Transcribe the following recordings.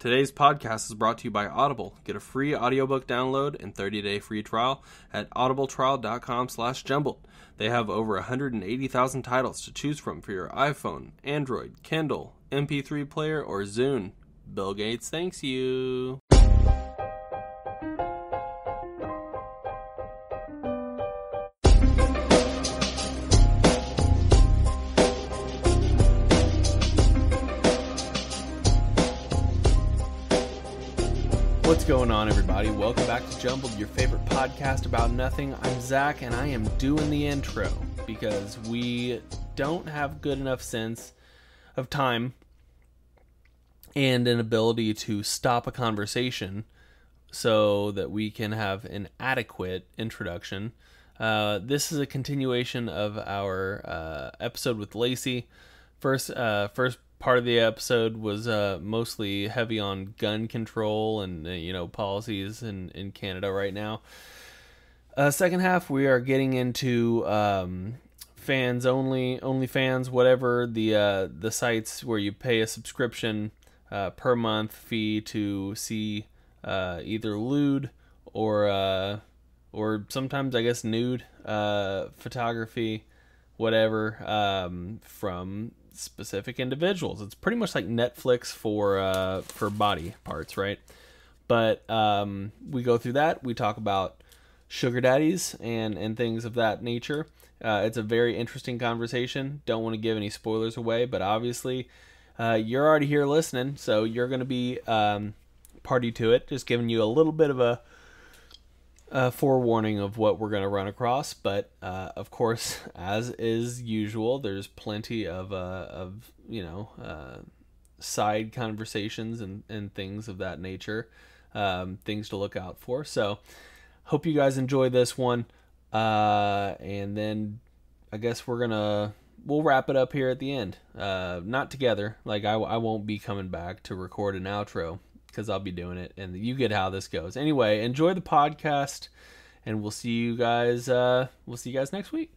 Today's podcast is brought to you by Audible. Get a free audiobook download and 30-day free trial at audibletrial.com slash jumbled. They have over 180,000 titles to choose from for your iPhone, Android, Kindle, MP3 player, or Zune. Bill Gates thanks you. Going on, everybody? Welcome back to Jumbled, your favorite podcast about nothing. I'm Zach, and I am doing the intro because we don't have good enough sense of time and an ability to stop a conversation so that we can have an adequate introduction. Uh, this is a continuation of our uh, episode with Lacey. First, uh, first part of the episode was uh, mostly heavy on gun control and uh, you know policies in in Canada right now. Uh, second half, we are getting into um, fans only, only fans, whatever the uh, the sites where you pay a subscription uh, per month fee to see either lewd or or sometimes I guess nude photography, whatever um, from specific individuals. It's pretty much like Netflix for uh, for body parts, right? But um, we go through that. We talk about sugar daddies and and things of that nature. Uh, it's a very interesting conversation. Don't want to give any spoilers away, but obviously uh, you're already here listening, so you're going to be um, party to it. Just giving you a little bit of a a forewarning of what we're going to run across. But uh, of course, as is usual, there's plenty of uh, of you know uh, side conversations and and things of that nature, um, things to look out for. So, hope you guys enjoy this one, uh, and then I guess we're gonna. We'll wrap it up here at the end. Uh, not together. Like I, I won't be coming back to record an outro because I'll be doing it, and you get how this goes. Anyway, enjoy the podcast, and we'll see you guys. Uh, we'll see you guys next week.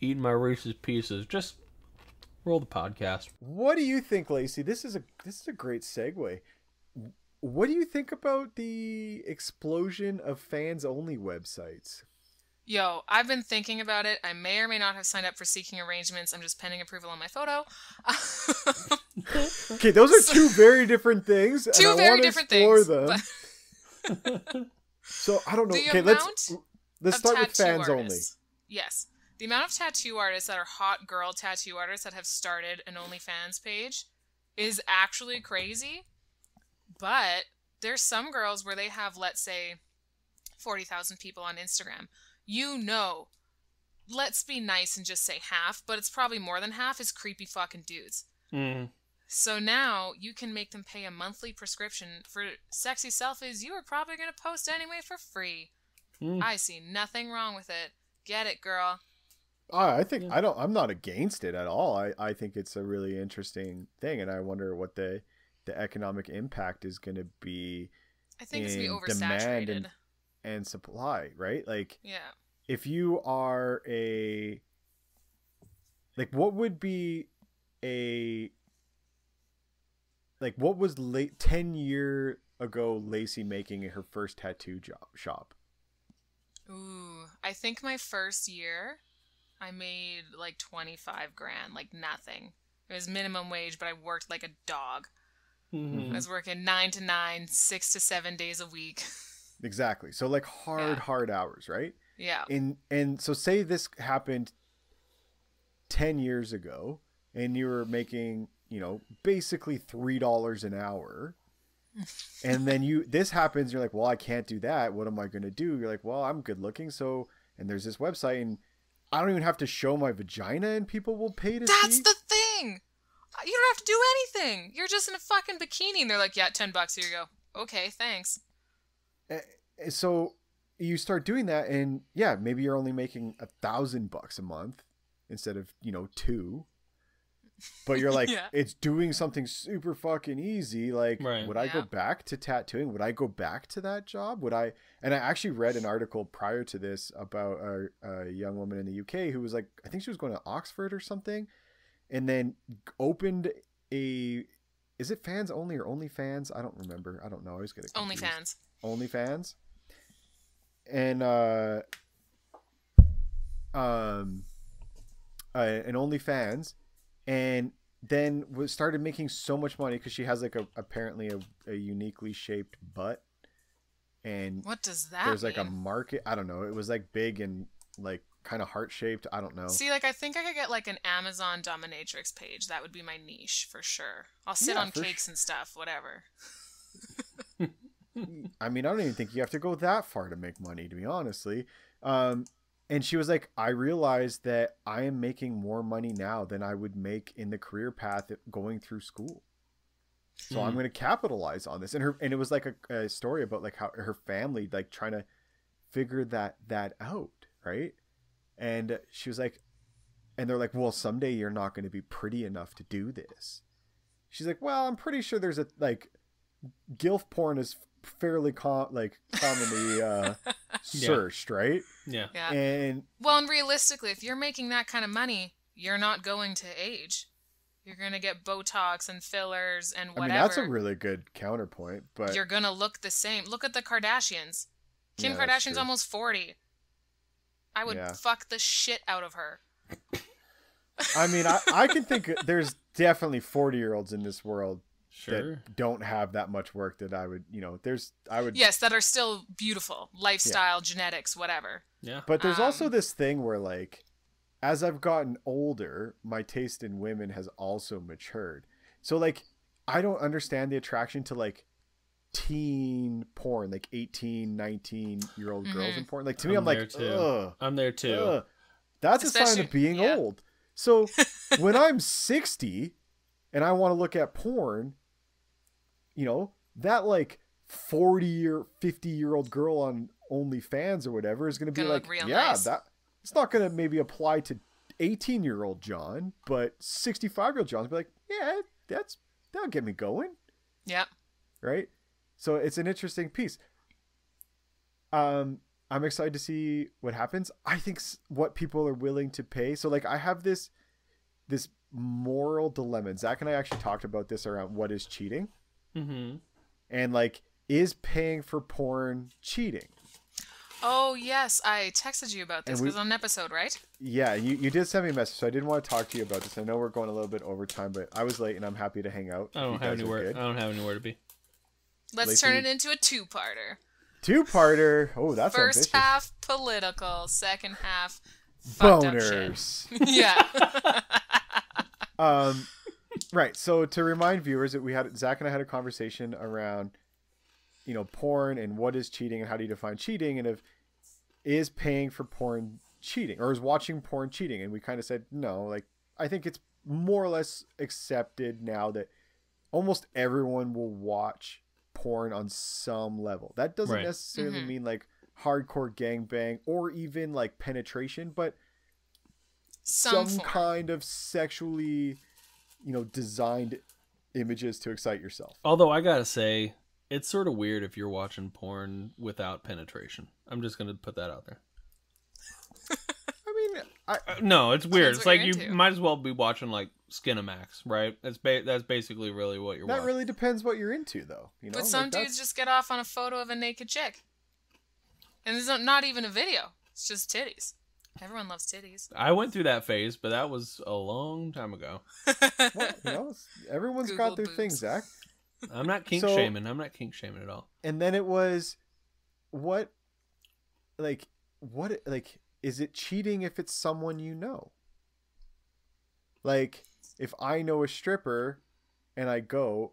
Eating my Reese's Pieces. Just roll the podcast. What do you think, Lacey? This is a this is a great segue. What do you think about the explosion of fans only websites? Yo, I've been thinking about it. I may or may not have signed up for seeking arrangements. I'm just pending approval on my photo. okay, those are two very different things. Two and I very different explore things. Them. but- So I don't know. The okay, let's let's start with tattoo fans only. Yes. The amount of tattoo artists that are hot girl tattoo artists that have started an OnlyFans page is actually crazy. But there's some girls where they have, let's say, 40,000 people on Instagram. You know, let's be nice and just say half, but it's probably more than half is creepy fucking dudes. Mm. So now you can make them pay a monthly prescription for sexy selfies you are probably going to post anyway for free. Mm. I see nothing wrong with it. Get it, girl. I I think I don't. I'm not against it at all. I I think it's a really interesting thing, and I wonder what the the economic impact is going to be I think it's gonna be in demand oversaturated. and and supply, right? Like Yeah. if you are a like what would be a like what was late 10 year ago Lacey making her first tattoo job shop Ooh, I think my first year, I made like 25 grand, like nothing. It was minimum wage, but I worked like a dog. Mhm. I was working nine to nine, six to seven days a week. exactly so like hard Yeah. hard hours right yeah. and and so say this happened 10 years ago and you were making you know basically three dollars an hour and then you this happens you're like well i can't do that what am i going to do you're like well i'm good looking so and there's this website and i don't even have to show my vagina and people will pay to That's see the thing. You don't have to do anything. You're just in a fucking bikini, and they're like, "Yeah, ten bucks. Here you go." Okay, thanks. Eh, so you start doing that and yeah maybe you're only making a thousand bucks a month instead of you know two but you're like Yeah. it's doing something super fucking easy like Right. would i go back to tattooing would i go back to that job would i and i actually read an article prior to this about a, a young woman in the uk who was like i think she was going to oxford or something and then opened a is it fans only or only fans? I don't remember. I don't know. I always get it. confused. OnlyFans. And uh um uh, an OnlyFans and then was started making so much money because she has like a apparently a, a uniquely shaped butt and What does that there's like a market i don't know it was like big and like kind of heart shaped i don't know See, like I think I could get like an Amazon dominatrix page. That would be my niche for sure. I'll sit Yeah, on cakes and stuff, whatever. I mean, I don't even think you have to go that far to make money, to be honestly. Um, and she was like, I realized that I am making more money now than I would make in the career path going through school. So I'm Hmm. going to capitalize on this. And her, and it was like a, a story about like how her family like trying to figure that that out, right? And she was like, and they're like, well, someday you're not going to be pretty enough to do this. She's like, well, I'm pretty sure there's a like, gilf porn is fairly com- like commonly uh, searched, right? Yeah. Yeah. And Well, and realistically, if you're making that kind of money, you're not going to age. You're gonna get Botox and fillers and I whatever. mean, that's a really good counterpoint, but You're gonna look the same. Look at the Kardashians. Kim Yeah, Kardashian's almost forty. I would Yeah. fuck the shit out of her. I mean, I, I can think there's definitely 40 year olds in this world Sure. that don't have that much work that I would, you know, there's, I would, Yes, that are still beautiful. Lifestyle, genetics, whatever. Yeah. but there's also um, this thing where, like, as I've gotten older, my taste in women has also matured. So, like, I don't understand the attraction to, like, teen porn, like 18, 19 year old girls Mhm. in porn. Like, to me, I'm I'm, there like, too. ugh. I'm there too. Ugh. That's a sign of being yeah. old. So when I'm 60 and I want to look at porn, you know, that like 40 or 50 year old girl on OnlyFans or whatever is going to be like, real yeah, nice." that it's not going to maybe apply to 18 year old John, but 65 year old John's be like, yeah, that's that'll get me going Yeah. right? So it's an interesting piece. Um, I'm excited to see what happens. I think what people are willing to pay. So like I have this this moral dilemma. Zach and I actually talked about this around what is cheating Mm-hmm. and like is paying for porn cheating. Oh yes, I texted you about this And we- because on an episode, right? Yeah, you, you did send me a message, so I didn't want to talk to you about this. I know we're going a little bit over time, but I was late and I'm happy to hang out. I don't have anywhere. I don't have anywhere to be. Let's Lacey- turn it into a two-parter. Two parter. Oh, that's First ambitious. half political, second half fucked up shit. boners. yeah. um right so to remind viewers that we had zach and i had a conversation around you know porn and what is cheating and how do you define cheating and if is paying for porn cheating or is watching porn cheating and we kind of said no like i think it's more or less accepted now that almost everyone will watch porn on some level that doesn't Right. necessarily Mhm. mean like hardcore gangbang or even like penetration but Some, some kind of sexually, you know, designed images to excite yourself. Although I gotta say, it's sort of weird if you're watching porn without penetration. I'm just gonna put that out there. I mean, I, Uh, no, it's weird. It's like you're into. might as well be watching like Skinamax, right? That's ba- that's basically really what you're that watching. really depends what you're into, though. You know, But some Like, dudes that's- just get off on a photo of a naked chick. And it's not- not even a video. It's just titties. Everyone loves titties. I went through that phase, but that was a long time ago. well, you know, it's- everyone's Google got their boobs. thing, Zach. I'm not kink So- shaming. I'm not kink shaming at all. And then it was, what, like, what, like, is it cheating if it's someone you know? Like, if I know a stripper, and I go,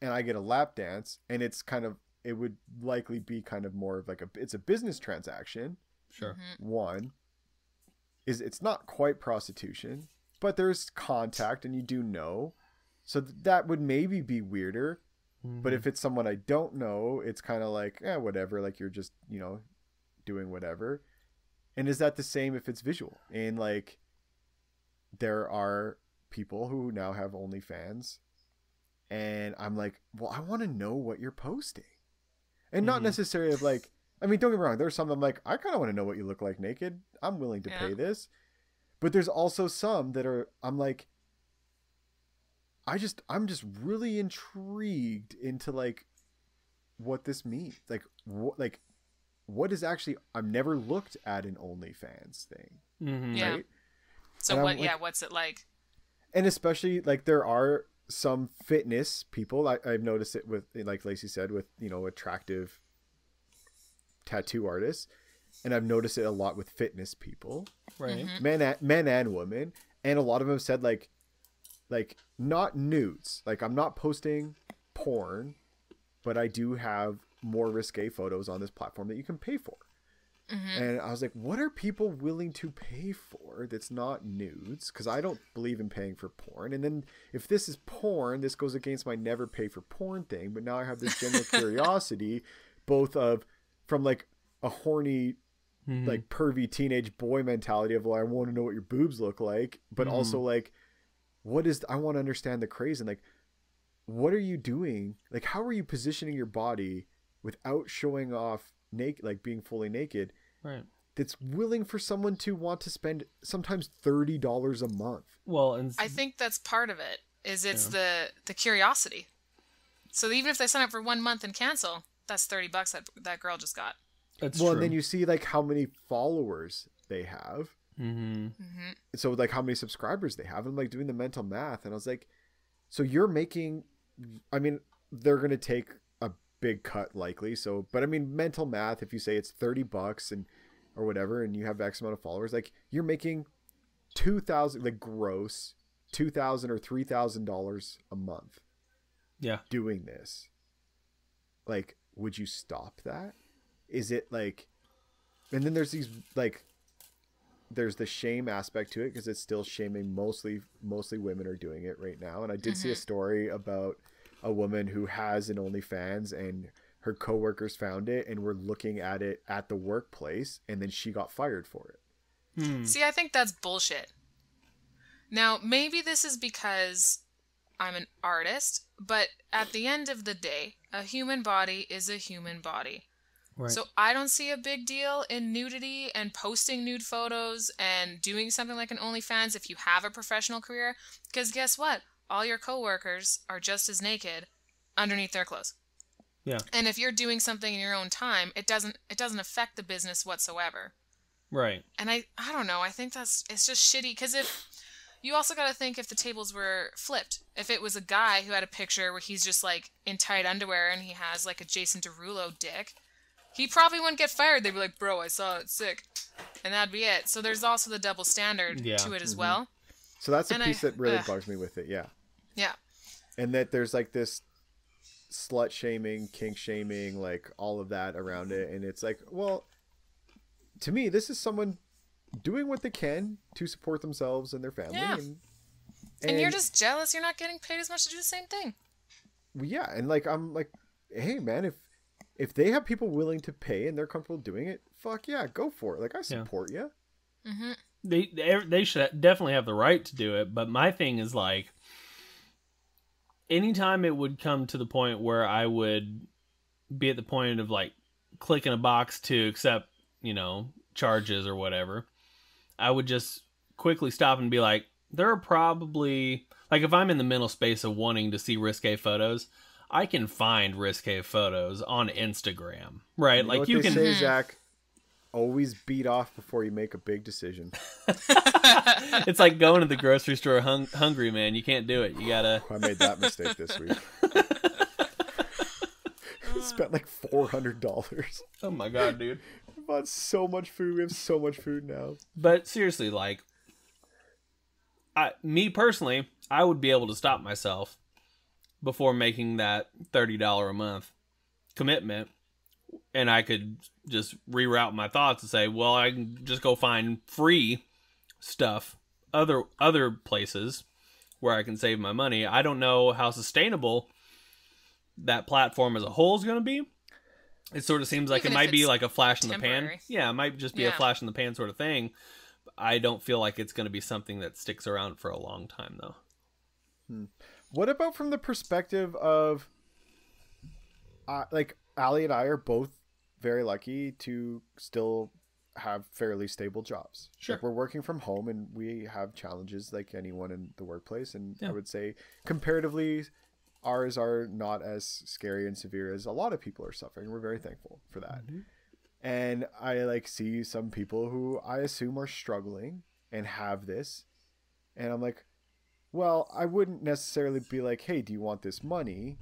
and I get a lap dance, and it's kind of, it would likely be kind of more of like a, it's a business transaction. Sure. Mhm. one is it's not quite prostitution but there's contact and you do know so th- that would maybe be weirder but Mm-hmm. if it's someone i don't know it's kind of like eh, whatever like you're just you know doing whatever and is that the same if it's visual and like there are people who now have OnlyFans and i'm like well i want to know what you're posting and not Mhm. necessarily of like I mean, don't get me wrong. There's some I'm like, I kind of want to know what you look like naked. I'm willing to Yeah. pay this. But there's also some that are, I'm like, I just I'm just really intrigued into like what this means. Like what like what is actually I've never looked at an OnlyFans thing, Mm-hmm. Yeah. right? So And what? like- yeah, what's it like? And especially like there are some fitness people. I, I've noticed it with like Lacey said with you know attractive tattoo artists, and I've noticed it a lot with fitness people. Right. Mm-hmm. men and, men and women and a lot of them said like like not nudes like i'm not posting porn but i do have more risque photos on this platform that you can pay for and i was like what are people willing to pay for that's not nudes because i don't believe in paying for porn and then if this is porn this goes against my never pay for porn thing but now i have this general curiosity both of from like a horny Mm-hmm. like pervy teenage boy mentality of like I want to know what your boobs look like, but Mm-hmm. also like what is I want to understand the craze and like what are you doing? Like how are you positioning your body without showing off naked like being fully naked Right. that's willing for someone to want to spend sometimes $30 a month. Well, and I think that's part of it. Is it's the the curiosity. So even if they sign up for one month and cancel, that's thirty bucks that that girl just got. that's well, true. and then you see like how many followers they have. mm-hmm. so like how many subscribers they have. I'm like doing the mental math, and I was like, so you're making. I mean, they're gonna take a big cut likely. So, but I mean, mental math. If you say it's thirty bucks and or whatever, and you have X amount of followers, like you're making two thousand, like gross, two thousand or three thousand dollars a month Yeah. doing this. Like, would you stop that? Is it like, and then there's these like there's the shame aspect to it because it's still shaming mostly mostly women are doing it right now and i did see a story about a woman who has an onlyfans and her coworkers found it and were looking at it at the workplace and then she got fired for it Hmm. See, I think that's bullshit. Now, maybe this is because I'm an artist, but at the end of the day, a human body is a human body. Right. So I don't see a big deal in nudity and posting nude photos and doing something like an OnlyFans if you have a professional career. Because guess what? All your coworkers are just as naked underneath their clothes. yeah. And if you're doing something in your own time, it doesn't it doesn't affect the business whatsoever. Right. And I I don't know. I think that's it's just shitty because if you also got to think if the tables were flipped. If it was a guy who had a picture where he's just like in tight underwear and he has like a Jason Derulo dick, he probably wouldn't get fired. They'd be like, "Bro, I saw it, sick," and that'd be it. So there's also the double standard Yeah. to it as mm-hmm. well. so that's a And I- piece that really ugh. bugs me with it yeah Yeah. and that there's like this slut shaming kink shaming like all of that around it and it's like well to me this is someone doing what they can to support themselves and their family Yeah. and, And, you're just jealous you're not getting paid as much to do the same thing. yeah and like i'm like hey man if if they have people willing to pay and they're comfortable doing it fuck yeah go for it like i support you mm-hmm. They, they they should definitely have the right to do it, but my thing is like anytime it would come to the point where I would be at the point of like clicking a box to accept, you know, charges or whatever, I would just quickly stop and be like, there are probably like if I'm in the mental space of wanting to see risque photos, I can find risque photos on Instagram, right? You know like what you they can say mm-hmm. zach always beat off before you make a big decision it's like going to the grocery store hung- hungry, man. You can't do it. You gotta. Oh, i made that mistake this week spent like $400 Oh my god, dude. We bought so much food we have so much food now But seriously, like, I, me personally, I would be able to stop myself before making that thirty dollar a month commitment, and I could just reroute my thoughts and say, well, I can just go find free stuff other other places where I can save my money. I don't know how sustainable that platform as a whole is going to be. It sort of seems like Even it might be like a flash in the pan. Yeah, it might just be a flash in the pan sort of thing. I don't feel like it's going to be something that sticks around for a long time, though. What about from the perspective of, uh, like Ali and I are both very lucky to still have fairly stable jobs. Sure. Like we're working from home and we have challenges like anyone in the workplace. And Yeah. I would say comparatively, ours are not as scary and severe as a lot of people are suffering. We're very thankful for that. And I like see some people who I assume are struggling and have this. And I'm like, well, I wouldn't necessarily be like, hey, do you want this money?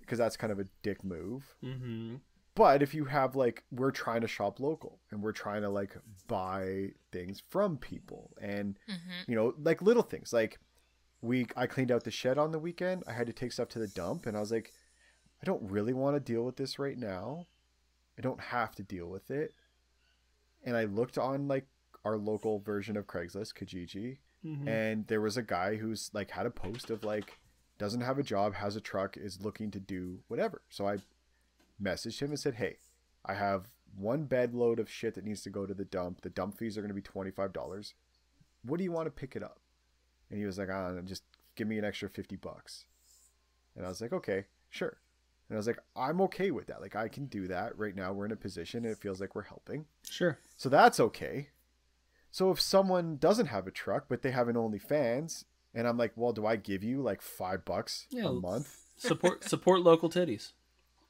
Because that's kind of a dick move. Mm-hmm. But if you have like we're trying to shop local and we're trying to like buy things from people and Mm-hmm. you know like little things like we I cleaned out the shed on the weekend. I had to take stuff to the dump and I was like I don't really want to deal with this right now. I don't have to deal with it. And I looked on like our local version of Craigslist, Kijiji, Mm-hmm. and there was a guy who's like had a post of like doesn't have a job, has a truck, is looking to do whatever. So I messaged him and said, "Hey, I have one bed load of shit that needs to go to the dump. The dump fees are going to be twenty five dollars. What do you want to pick it up?" And he was like, "Ah, just give me an extra fifty bucks." And I was like, "Okay, sure." And I was like, "I'm okay with that. Like I can do that right now. We're in a position, and it feels like we're helping." Sure. So that's okay. So if someone doesn't have a truck but they have an OnlyFans, and I'm like, well, do I give you like five bucks Yeah, a month? Support support local titties.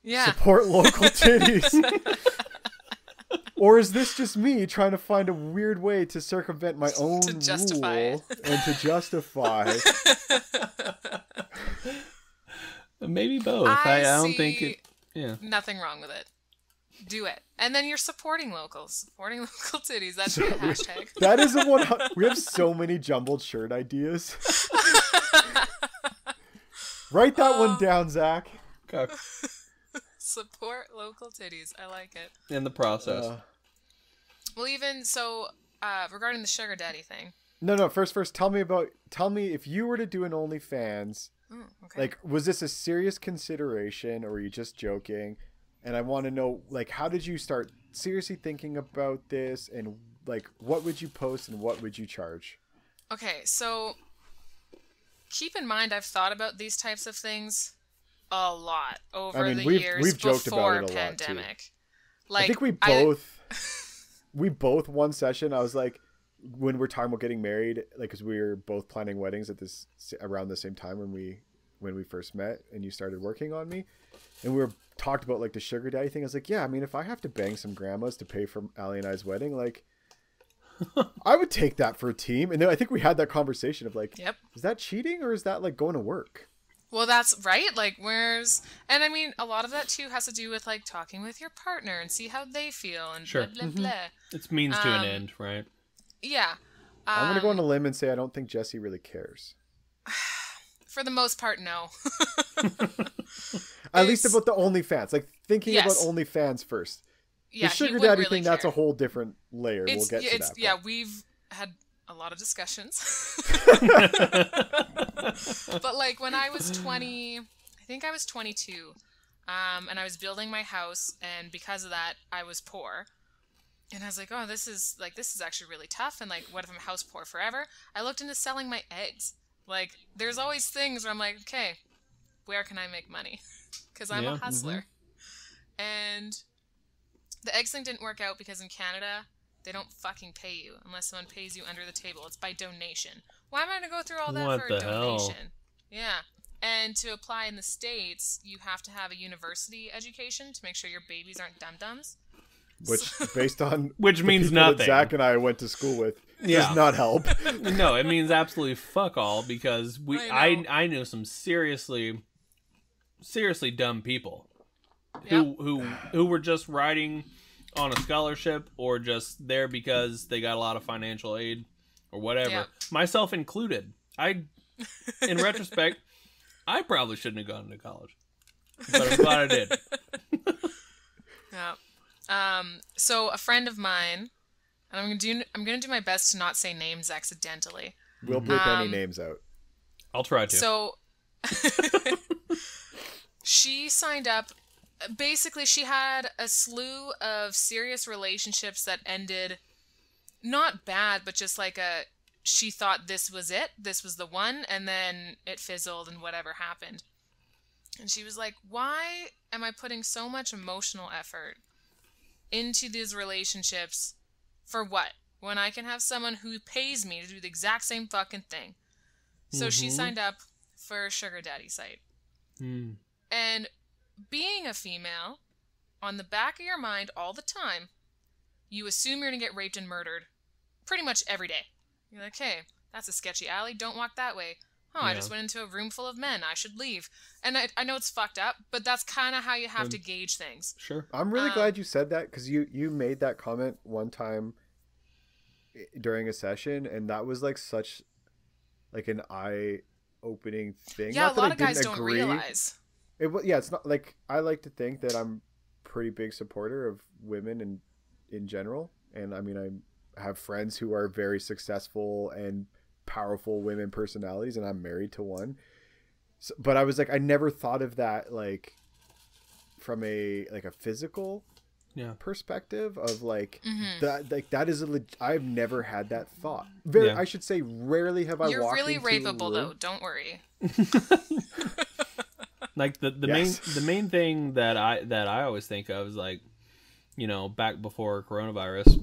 Yeah. Support local titties. or is this just me trying to find a weird way to circumvent my own justify rule and to justify? Maybe both. I, I don't think it. Yeah. Nothing wrong with it. Do it. And then you're supporting locals. Supporting local titties. That should be a hashtag. That is a one. We have so many jumbled shirt ideas. Write that one oh. down, Zach. Okay. Support local titties. I like it. In the process. Uh, Well, even so, uh, regarding the sugar daddy thing. No, no. First, first, tell me about. Tell me if you were to do an OnlyFans. Mm, okay. Like, was this a serious consideration, or were you just joking? And I want to know, like, how did you start seriously thinking about this, and like, what would you post and what would you charge? Okay, so keep in mind I've thought about these types of things a lot over I mean, the we've- years we've joked about before it a lot, too. pandemic. Like I think we both, we both one session. I was like, when we're talking about getting married, like, because we were both planning weddings at this around the same time when we when we first met, and you started working on me, and we were talked about like the sugar daddy thing. I was like, yeah, I mean, if I have to bang some grandmas to pay for Ali and I's wedding, like. I would take that for a team, and then I think we had that conversation of like, Yep. is that cheating or is that like going to work? Well, that's right. Like, where's and I mean, a lot of that too has to do with like talking with your partner and see how they feel and Sure. blah blah blah. It's means to an um, end, right? Yeah. I'm gonna go on Um, a limb and say I don't think Jesse really cares. For the most part, no. At least about the OnlyFans. Like thinking Yes. about OnlyFans first. yeah, the sugar daddy really thing, that's a whole different layer. we'll get yeah, to it's, that. yeah, but- we've had a lot of discussions. but like when I was 20, I think I was 22, um, and I was building my house, and because of that, I was poor. And I was like, oh, this is like this is actually really tough. And like, what if I'm house poor forever? I looked into selling my eggs. Like, there's always things where I'm like, okay, where can I make money? Because I'm Yeah, a hustler. And the eggs thing didn't work out because in Canada, they don't fucking pay you unless someone pays you under the table. It's by donation. Why am I gonna go through all that What for a the hell? donation? Yeah. And to apply in the States, you have to have a university education to make sure your babies aren't dum dums. which, based on Which the means people that nothing. Zach and I went to school with, Yeah. does not help. no, it means absolutely fuck all because we I I know. I, knew some seriously seriously dumb people Yep. who who who were just riding on a scholarship or just there because they got a lot of financial aid or whatever. Yeah. Myself included. I in retrospect, I probably shouldn't have gone to college. But I'm glad I did. Yeah. Um, so a friend of mine, and I'm gonna do I'm gonna do my best to not say names accidentally. We'll bleep any Um, names out. I'll try to. So she signed up. Basically, she had a slew of serious relationships that ended not bad, but just like a she thought this was it, this was the one, and then it fizzled and whatever happened. And she was like, "Why am I putting so much emotional effort into these relationships for what? When I can have someone who pays me to do the exact same fucking thing. So she Mhm. signed up for a sugar daddy site. Mm. And being a female, on the back of your mind all the time, you assume you're going to get raped and murdered pretty much every day. You're like, hey, that's a sketchy alley. Don't walk that way. Oh, I just went into a room full of men. I should leave. And I, I know it's fucked up, but that's kind of how you have to Um, gauge things. Sure. I'm really Um, glad you said that because you you made that comment one time during a session, and that was like such like an eye opening thing. Yeah, Not a lot of guys don't agree. realize. It wa- yeah, it's not like I like to think that I'm pretty big supporter of women in in general, and I mean I have friends who are very successful and powerful women personalities, and I'm married to one. So, but I was like, I never thought of that like from a like a physical Yeah. perspective of like Mhm. that like that is a leg- I've never had that thought. Very, Yeah. I should say, rarely have I. You're walked really into a rapeable, though. Don't worry. like the the Yes. main the main thing that I that I always think of is like, you know, back before coronavirus,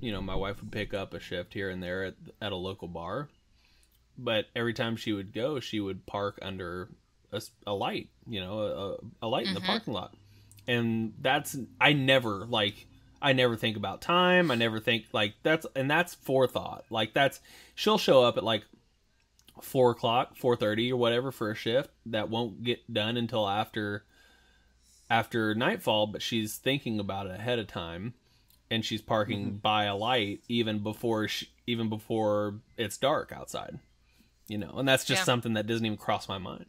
you know, my wife would pick up a shift here and there at at a local bar, but every time she would go, she would park under a light, you know, a, a light in the Mhm. parking lot, and that's I never like. I never think about time. I never think like that's and that's forethought. Like that's she'll show up at like four o'clock, four thirty, or whatever for a shift that won't get done until after after nightfall. But she's thinking about it ahead of time, and she's parking by a light even before she, even before it's dark outside. You know, and that's just Yeah. something that doesn't even cross my mind.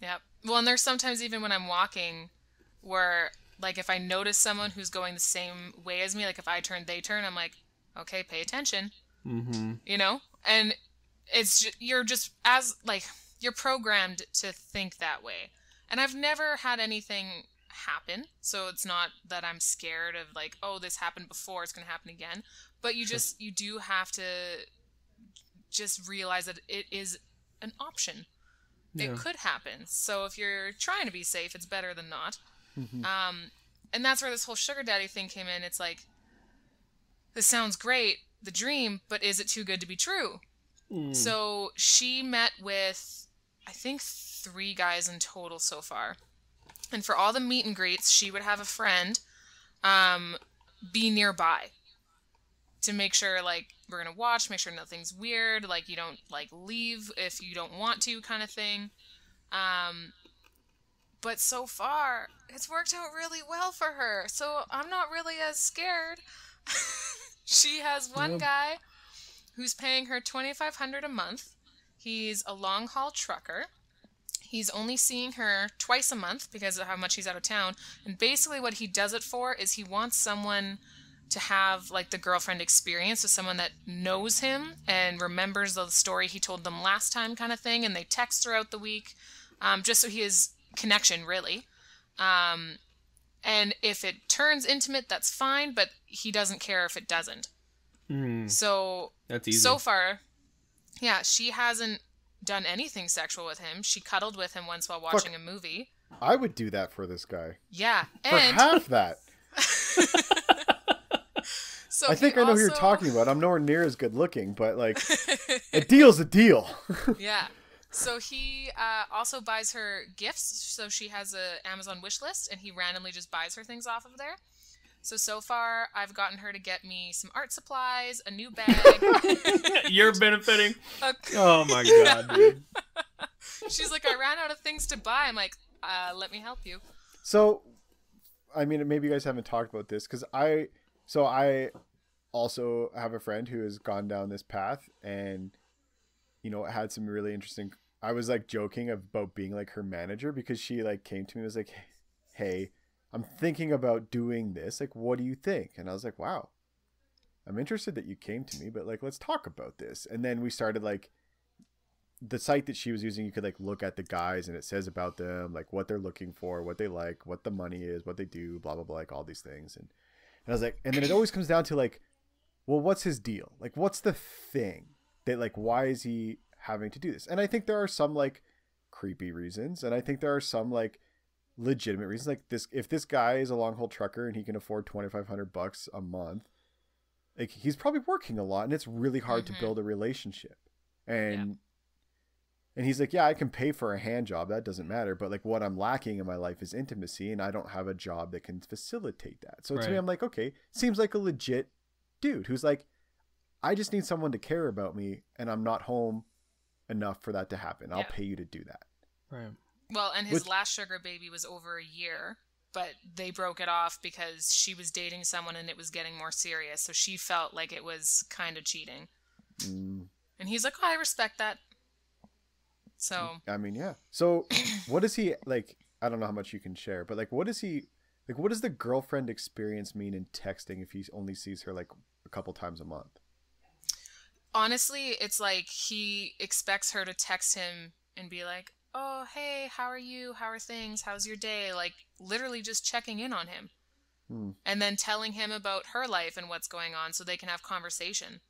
Yep. Well, and there's sometimes even when I'm walking where, like, if I notice someone who's going the same way as me, like if I turn, they turn, I'm like, okay, pay attention, Mm-hmm. you know? And it's just, you're just, as, like, you're programmed to think that way. And I've never had anything happen. So it's not that I'm scared of, like, oh, this happened before, it's going to happen again. But you just, you do have to just realize that it is an option Yeah. it could happen. So if you're trying to be safe, it's better than not. Mhm. Um, and that's where this whole sugar daddy thing came in. It's like, this sounds great, the dream, but is it too good to be true? Mm. So she met with, I think, three guys in total so far. And for all the meet and greets, she would have a friend um, be nearby to make sure, like, we're going to watch, make sure nothing's weird, like, you don't, like, leave if you don't want to, kind of thing. Um, but so far, it's worked out really well for her. So I'm not really as scared. she has one Yeah. guy who's paying her 2500 a month. He's a long haul trucker. He's only seeing her twice a month because of how much he's out of town. And basically, what he does it for is he wants someone to have like the girlfriend experience with someone that knows him and remembers the story he told them last time, kind of thing. And they text throughout the week, um, just so he has connection, really. Um, and if it turns intimate, that's fine, but he doesn't care if it doesn't. Mm, So that's easy. so far, yeah, she hasn't done anything sexual with him. She cuddled with him once while watching a movie. I would do that for this guy Yeah, for and half that. so I think I know who you're talking about. I'm nowhere near as good looking, but like a deal's a deal. yeah. So he uh, also buys her gifts. So she has a Amazon wish list, and he randomly just buys her things off of there. So so far, I've gotten her to get me some art supplies, a new bag. You're benefiting. a- Oh my god, dude. She's like, I ran out of things to buy. I'm like, uh, let me help you. So, I mean, maybe you guys haven't talked about this because I, so I also have a friend who has gone down this path and, you know, had some really interesting. I was like joking about being like her manager because she like came to me and was like, "Hey, I'm thinking about doing this. Like, what do you think?" And I was like, "Wow, I'm interested that you came to me, but like, let's talk about this." And then we started like the site that she was using you could like look at the guys and it says about them like what they're looking for what they like what the money is what they do blah blah blah like all these things and, and i was like and then it always comes down to like well what's his deal like what's the thing that like why is he having to do this and i think there are some like creepy reasons and i think there are some like legitimate reasons. Like this, if this guy is a long haul trucker and he can afford twenty five hundred bucks a month, like he's probably working a lot, and it's really hard Mhm. to build a relationship. And and he's like, yeah, I can pay for a hand job. That doesn't matter. But like, what I'm lacking in my life is intimacy, and I don't have a job that can facilitate that. So to me, I'm like, okay, seems like a legit dude who's like, I just need someone to care about me, and I'm not home enough for that to happen. I'll Yeah. pay you to do that. Right. Well, and his Which- last sugar baby was over a year, but they broke it off because she was dating someone and it was getting more serious. So she felt like it was kind of cheating. Mm, And he's like, oh, I respect that. So I mean, yeah. So, what does he like? I don't know how much you can share, but like, what does he like? What does the girlfriend experience mean in texting if he only sees her like a couple times a month? honestly, it's like he expects her to text him and be like, oh, hey, how are you? How are things? How's your day? Like, literally just checking in on him. Hmm. And then telling him about her life and what's going on so they can have conversation.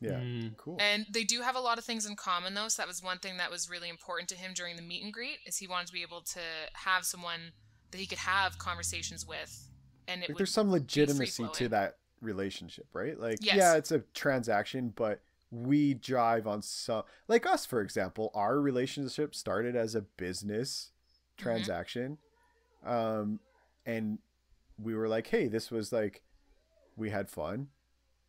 Yeah, Mm. cool. And they do have a lot of things in common though, so that was one thing that was really important to him during the meet and greet is he wanted to be able to have someone that he could have conversations with and it like would there's some legitimacy to that relationship, right? Like, Yes. yeah, it's a transaction, but we drive on some like us, for example. Our relationship started as a business Mm-hmm. transaction, um, and we were like, hey, this was like, we had fun.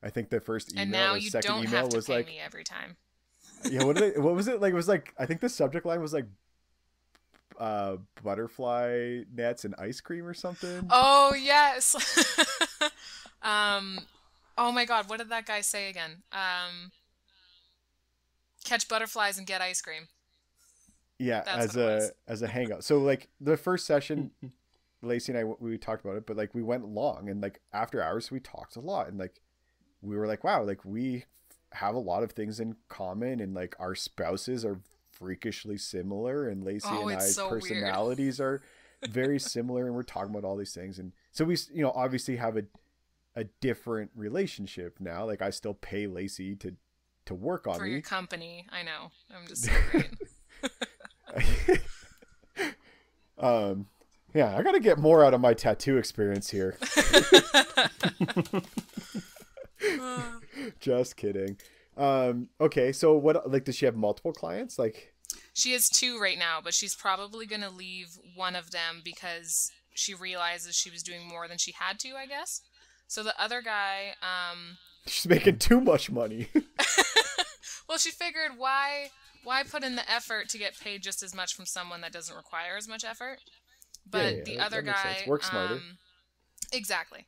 I think the first email and now or you second don't email have to was pay like, me every time. yeah, what did it, what was it like? It was like I think the subject line was like uh butterfly nets and ice cream or something. Oh yes. um oh my god, what did that guy say again? Um catch butterflies and get ice cream. yeah, that's as a as a hangout. So like the first session, Lacey and I we talked about it, but like we went long and like after hours we talked a lot and like we were like wow, like we have a lot of things in common and like our spouses are freakishly similar and Lacey Oh, and I's so weird. personalities are very similar and we're talking about all these things and so we you know obviously have a a different relationship now like I still pay Lacey to to work on For me your company. I know. I'm just so great. um yeah i gotta get more out of my tattoo experience here just kidding um okay so what like does she have multiple clients like She has two right now, but she's probably going to leave one of them because she realizes she was doing more than she had to, I guess. So the other guy, um, she's making too much money well, she figured why why put in the effort to get paid just as much from someone that doesn't require as much effort? But yeah, the that- other that guy, sense. Work smarter. um, exactly.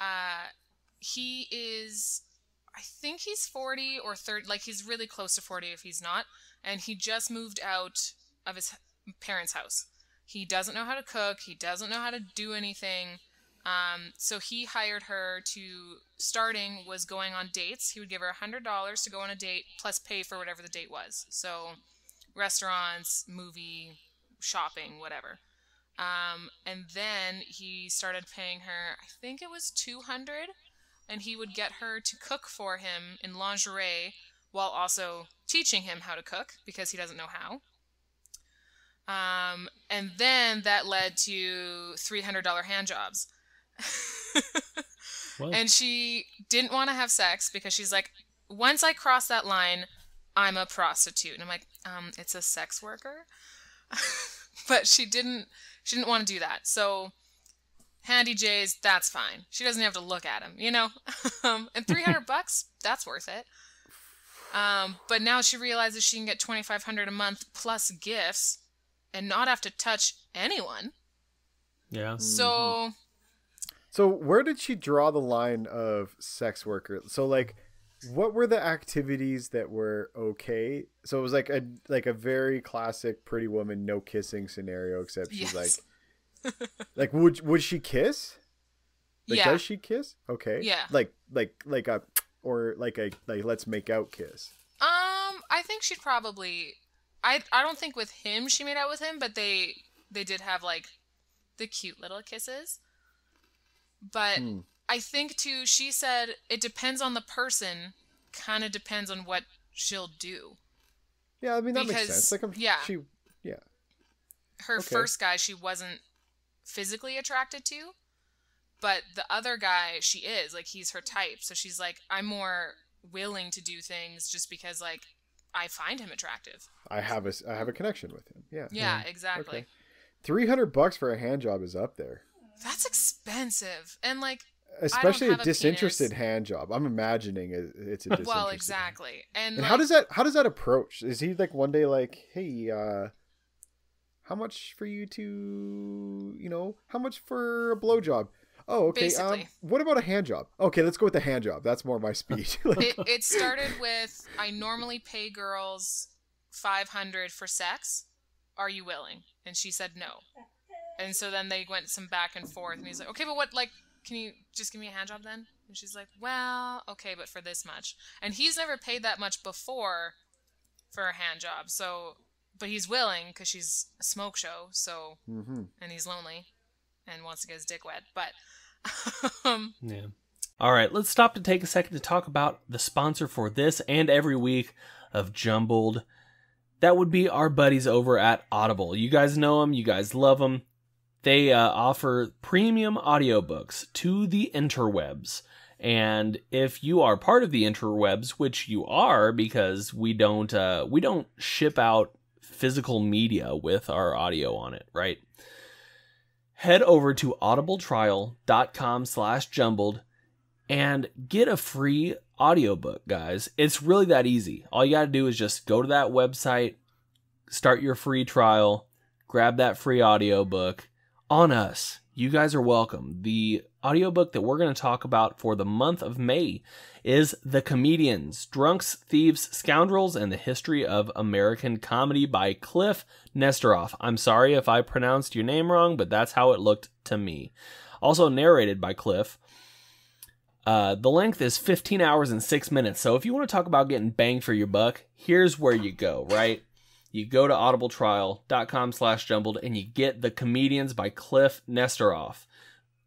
Uh, he is, I think he's forty or thirty. Like he's really close to forty if he's not, and he just moved out of his parents' house. He doesn't know how to cook. He doesn't know how to do anything. Um, so he hired her to starting was going on dates. He would give her a hundred dollars to go on a date plus pay for whatever the date was. So restaurants, movie, shopping, whatever. Um, and then he started paying her, I think it was 200 and he would get her to cook for him in lingerie while also teaching him how to cook because he doesn't know how. Um, and then that led to $300 hand jobs. And she didn't want to have sex because she's like, once I cross that line, I'm a prostitute. And I'm like, um, it's a sex worker. but she didn't. She didn't want to do that. So, Handy J's, that's fine. She doesn't have to look at him, you know. um, and 300 bucks, that's worth it. Um, but now she realizes she can get 2,500 a month plus gifts, and not have to touch anyone. yeah. So so where did she draw the line of sex worker so like what were the activities that were okay so it was like a like a very classic pretty woman no kissing scenario except she's Yes. like like would would she kiss like yeah, does she kiss okay Yeah. like like like a or like a like let's make out kiss Um, I think she'd probably. I I don't think with him she made out with him, but they they did have like the cute little kisses. But Hmm. I think too. She said it depends on the person. Kind of depends on what she'll do. yeah i mean that makes Because- sense like I'm, yeah. she yeah Her Okay. first guy, she wasn't physically attracted to. But the other guy, she is like he's her type. So she's like, I'm more willing to do things just because like I find him attractive. I have a I have a connection with him. Yeah. Yeah, exactly. Okay. Three hundred bucks for a hand job is up there. That's expensive, and like especially a disinterested hand job. I'm imagining it's a disinterested. well, exactly. And, And like, how does that how does that approach? Is he like one day like, hey, uh, how much for you to, you know, how much for a blowjob? Oh, okay. Um, what about a hand job? Okay, let's go with the hand job. That's more my speed. it, it started with I normally pay girls 500 for sex. Are you willing? And she said no. And so then they went some back and forth and he's like, "Okay, but what like can you just give me a hand job then?" And she's like, "Well, okay, but for this much." And he's never paid that much before for a hand job. So but he's willing cuz she's a smoke show, so hmm and he's lonely and wants to get his dick wet. But um Yeah. All right, let's stop to take a second to talk about the sponsor for this and every week of Jumbled. That would be our buddies over at Audible. You guys know them, you guys love them. They uh, offer premium audiobooks to the interwebs. And if you are part of the interwebs, which you are because we don't uh, we don't ship out physical media with our audio on it, right? Head over to audibletrial.com slash jumbled and get a free audiobook, guys. It's really that easy. All you got to do is just go to that website, start your free trial, grab that free audiobook on us. You guys are welcome. The audiobook that we're going to talk about for the month of May is The Comedians Drunks, Thieves, Scoundrels, and the History of American Comedy by Kliph Nesteroff. I'm sorry if I pronounced your name wrong, but that's how it looked to me. Also narrated by Kliph. Uh, the length is 15 hours and 6 minutes. So if you want to talk about getting bang for your buck, here's where you go, right? You go to audibletrial.com slash jumbled and you get The Comedians by Kliph Nesteroff.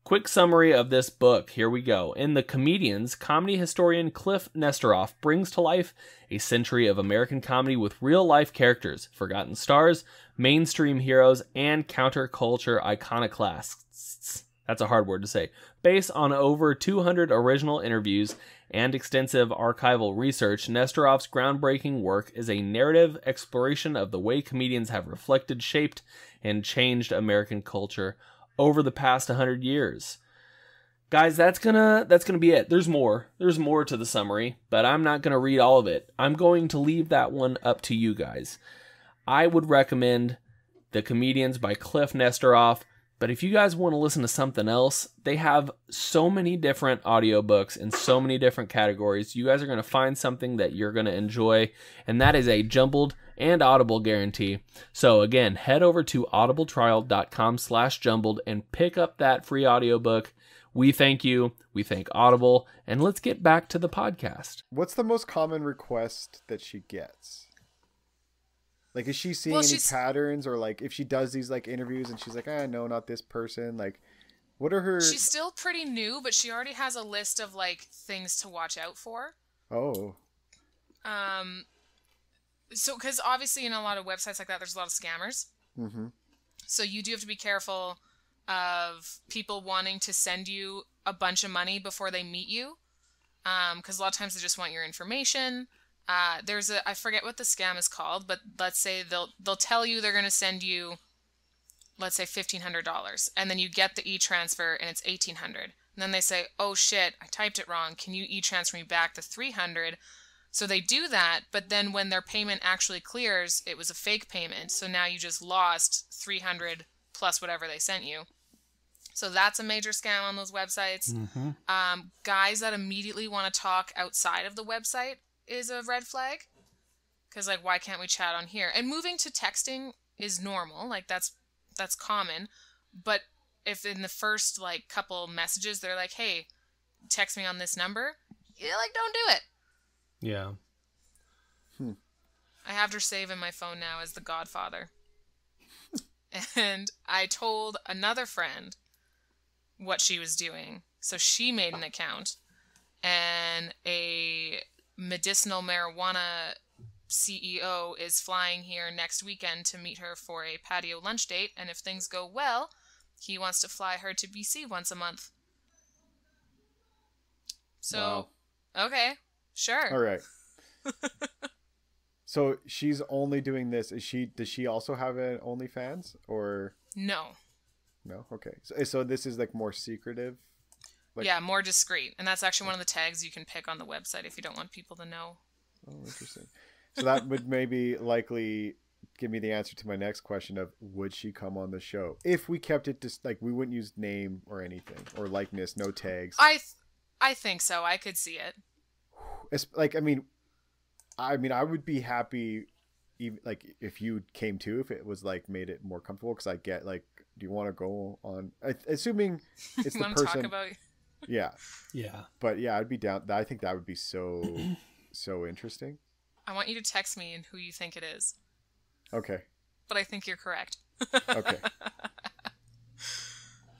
Quick summary of this book. Here we go. In The Comedians, comedy historian Kliph Nesteroff brings to life a century of American comedy with real life characters, forgotten stars, mainstream heroes, and counterculture iconoclasts. That's a hard word to say. Based on over 200 original interviews and extensive archival research, Nesteroff's groundbreaking work is a narrative exploration of the way comedians have reflected, shaped, and changed American culture over the past 100 years. Guys, that's gonna that's gonna be it. There's more. There's more to the summary, but I'm not gonna read all of it. I'm going to leave that one up to you guys. I would recommend The Comedians by Kliph Nesteroff. But if you guys want to listen to something else, they have so many different audiobooks in so many different categories. You guys are going to find something that you're going to enjoy, and that is a jumbled and audible guarantee. So again, head over to audibletrial.com slash jumbled and pick up that free audiobook. We thank you. We thank Audible. And let's get back to the podcast. What's the most common request that she gets? Like, is she seeing Well, any she's- patterns, or like if she does these like interviews and she's like, ah, no, not this person. Like, what are her? She's still pretty new, but she already has a list of like things to watch out for. Oh, Um, so because obviously in a lot of websites like that, there's a lot of scammers. mm-hmm. So you do have to be careful of people wanting to send you a bunch of money before they meet you, because a lot of times they just want your information. Uh, there's a I forget what the scam is called, but let's say they'll they'll tell you they're going to send you, let's say fifteen hundred dollars, and then you get the e transfer and it's eighteen hundred. And then they say, "Oh shit, I typed it wrong. Can you e transfer me back the three hundred? So they do that, but then when their payment actually clears, it was a fake payment. So now you just lost 300 plus whatever they sent you. So that's a major scam on those websites. Um, guys that immediately want to talk outside of the website is a red flag. Because like, why can't we chat on here? And moving to texting is normal. Like that's that's common. But if in the first like couple messages they're like, "Hey, text me on this number," you like don't do it. Yeah. hmm. I have her save in my phone now as the Godfather. and I told another friend what she was doing. So she made an account and a medicinal marijuana CEO is flying here next weekend to meet her for a patio lunch date and if things go well, he wants to fly her to BC once a month. So, Wow. okay, sure. All right. so she's only doing this. Is she? Does she also have an OnlyFans or No. no? Okay. So, so this is like more secretive. Like- yeah, more discreet. And that's actually one of the tags you can pick on the website if you don't want people to know. Oh, interesting. So that would maybe likely give me the answer to my next question of would she come on the show if we kept it just like we wouldn't use name or anything or likeness, no tags. I th- I think so. I could see it. It's like I mean, I mean I would be happy, even like if you came too, if it was like made it more comfortable. Because I get like, do you want to go on? Assuming it's the want to person. Talk about Yeah, Yeah. but yeah, I'd be down. I think that would be so so interesting. I want you to text me and who you think it is. Okay. But I think you're correct. Okay.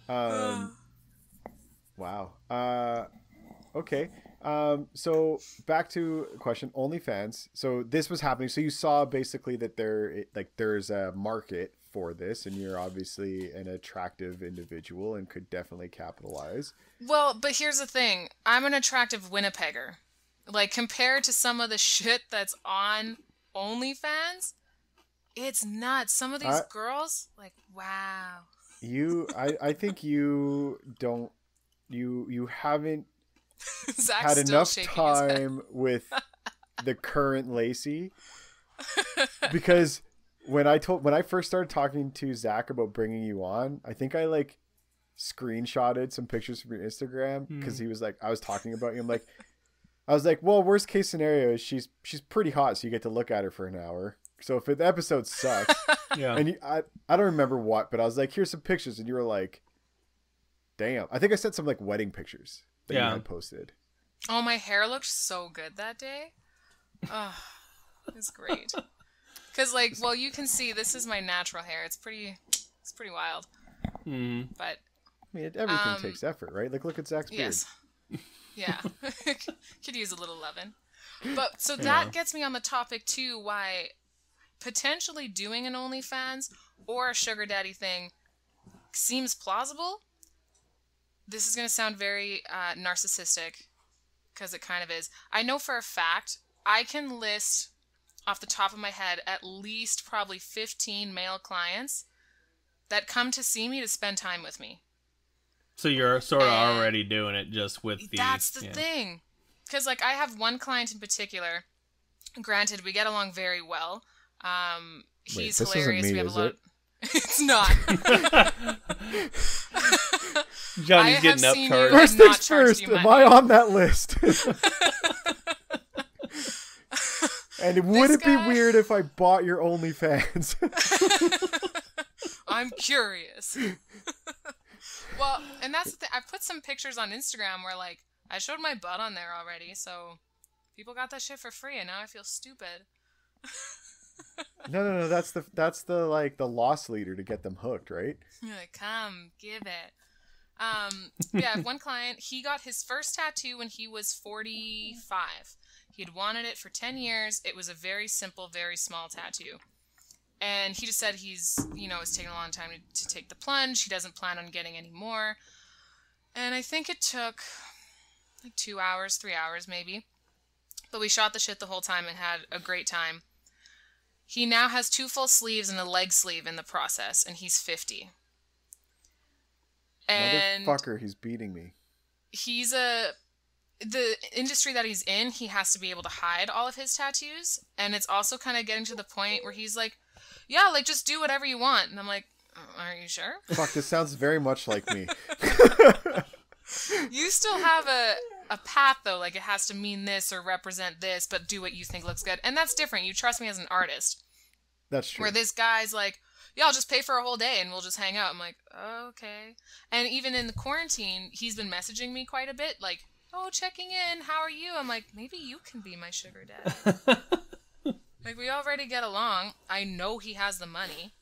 um, wow. Uh, okay. Um, so back to a question. OnlyFans. So this was happening. So you saw basically that there, like, there's a market for this, and you're obviously an attractive individual and could definitely capitalize. Well, but here's the thing. I'm an attractive Winnipegger. Like compared to some of the shit that's on OnlyFans, it's nuts. Some of these I- girls, like, wow. You, I, I think you don't, you, you haven't had enough shaking his head. time with the current Lacey because when I told when I first started talking to Zach about bringing you on, I think I like screenshotted some pictures from your Instagram hmm. because he was like I was talking about you. I'm like I was like, well, worst case scenario is she's she's pretty hot, so you get to look at her for an hour. So if the episode sucks, Yeah. and you, I I don't remember what, but I was like, here's some pictures, and you were like, damn. I think I sent some like wedding pictures that Yeah. you had posted. Oh, my hair looked so good that day. Oh, it's great. Cause like, well, you can see this is my natural hair. It's pretty, it's pretty wild. Mhm. But I mean, everything Um, takes effort, right? Like, look at Zach's beard. yes, yeah, could use a little loving. But so that Yeah. gets me on the topic too. Why potentially doing an OnlyFans or a sugar daddy thing seems plausible. This is going to sound very uh, narcissistic because it kind of is. I know for a fact I can list off the top of my head at least probably 15 male clients that come to see me to spend time with me. So you're sort of And- already doing it just with the. That's the yeah. thing. Because, like, I have one client in particular. Granted, we get along very well. Um, Wait, he's this isn't hilarious. me, we have is a lot. it? It's not. Johnny's I getting up seen for you it. and First not things first, am. I on that list? And would This it be weird if I bought your OnlyFans? I'm curious. well, and that's the thing. I put some pictures on Instagram where, like, I showed my butt on there already, so people got that shit for free, and now I feel stupid. no, no, no. That's the that's the like the loss leader to get them hooked, right? You're like, come, give it. Um, yeah, one client, he got his first tattoo when he was 45. He had wanted it for 10 years. It was a very simple, very small tattoo. And he just said he's, you know, it's taken a long time to, to take the plunge. He doesn't plan on getting any more. And I think it took like two hours, three hours maybe. But we shot the shit the whole time and had a great time. He now has two full sleeves and a leg sleeve in the process, and he's 50. And Motherfucker, he's beating me. he's a the industry that he's in, he has to be able to hide all of his tattoos, and it's also kind of getting to the point where he's like, "Yeah, like just do whatever you want," and I'm like, "Uh, "Are you sure?" Fuck, this sounds very much like me. You still have a a path though, like it has to mean this or represent this, but do what you think looks good, and that's different. You trust me as an artist. That's true. Where this guy's like, yeah, I'll just pay for a whole day and we'll just hang out. I'm like, okay. And even in the quarantine, he's been messaging me quite a bit, like, oh, checking in. How are you? I'm like, maybe you can be my sugar daddy. like, we already get along. I know he has the money.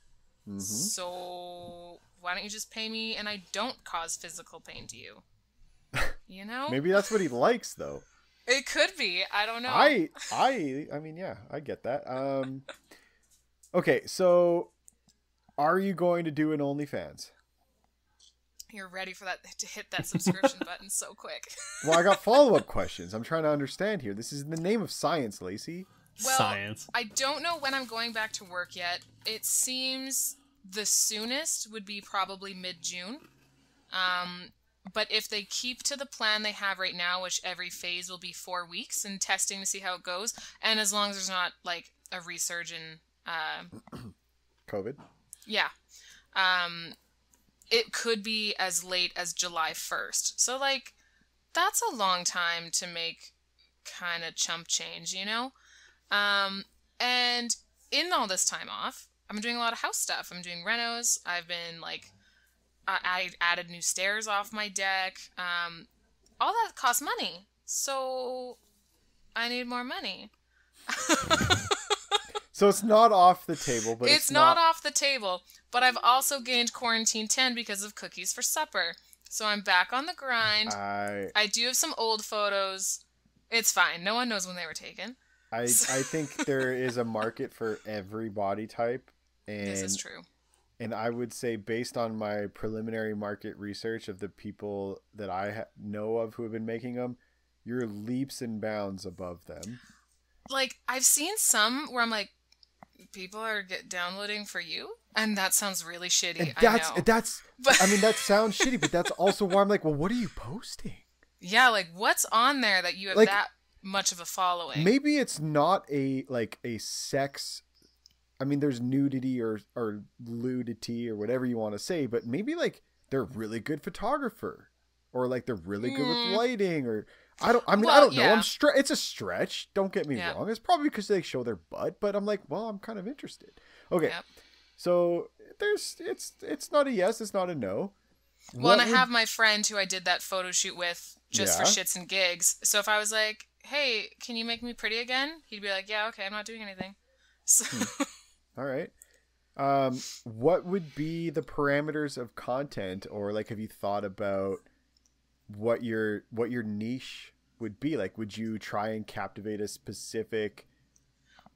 Mhm. So why don't you just pay me and I don't cause physical pain to you? You know? Maybe that's what he likes, though. It could be. I don't know. I, I, I mean, yeah, I get that. Um, okay, so are you going to do an OnlyFans? You're ready for that to hit that subscription button so quick. Well, I got follow up questions. I'm trying to understand here. This is in the name of science, Lacey. Well, Science. I don't know when I'm going back to work yet. It seems the soonest would be probably mid June. Um, but if they keep to the plan they have right now, which every phase will be four weeks and testing to see how it goes, and as long as there's not like a resurgent, uh, COVID. yeah, um, it could be as late as July 1st. So like, that's a long time to make kind of chump change, you know. Um, and in all this time off, I'm doing a lot of house stuff. I'm doing renos. I've been like, I, I added new stairs off my deck. Um, all that costs money. So I need more money. So it's not off the table, but it's, it's, not, off the table. But I've also gained quarantine 10 because of cookies for supper. So I'm back on the grind. I I do have some old photos. It's fine. No one knows when they were taken. I I think there is a market for every body type, and This is true. and I would say based on my preliminary market research of the people that I ha- know of who have been making them, you're leaps and bounds above them. Like I've seen some where I'm like, people are get downloading for you, and that sounds really shitty. And I that's know. that's But- I mean that sounds shitty, but that's also why I'm like, well, what are you posting? yeah, like what's on there that you have Like, that much of a following? Maybe it's not a like a sex. I mean, there's nudity or or ludity or whatever you want to say, but maybe like they're really good photographer, or like they're really good Mm. with lighting, or I don't. I mean, I don't know. yeah. I'm stre- It's a stretch. Don't get me Yeah. wrong. It's probably because they show their butt, but I'm like, well, I'm kind of interested. Okay, Yep. so there's it's it's not a yes, it's not a no. Well, and I would- have my friend who I did that photo shoot with just for shits and gigs. So if I was like, "Hey, can you make me pretty again?" He'd be like, "Yeah, okay, I'm not doing anything." So Hmm. All right. Um, what would be the parameters of content, or like, have you thought about what your what your niche would be? Like, would you try and captivate a specific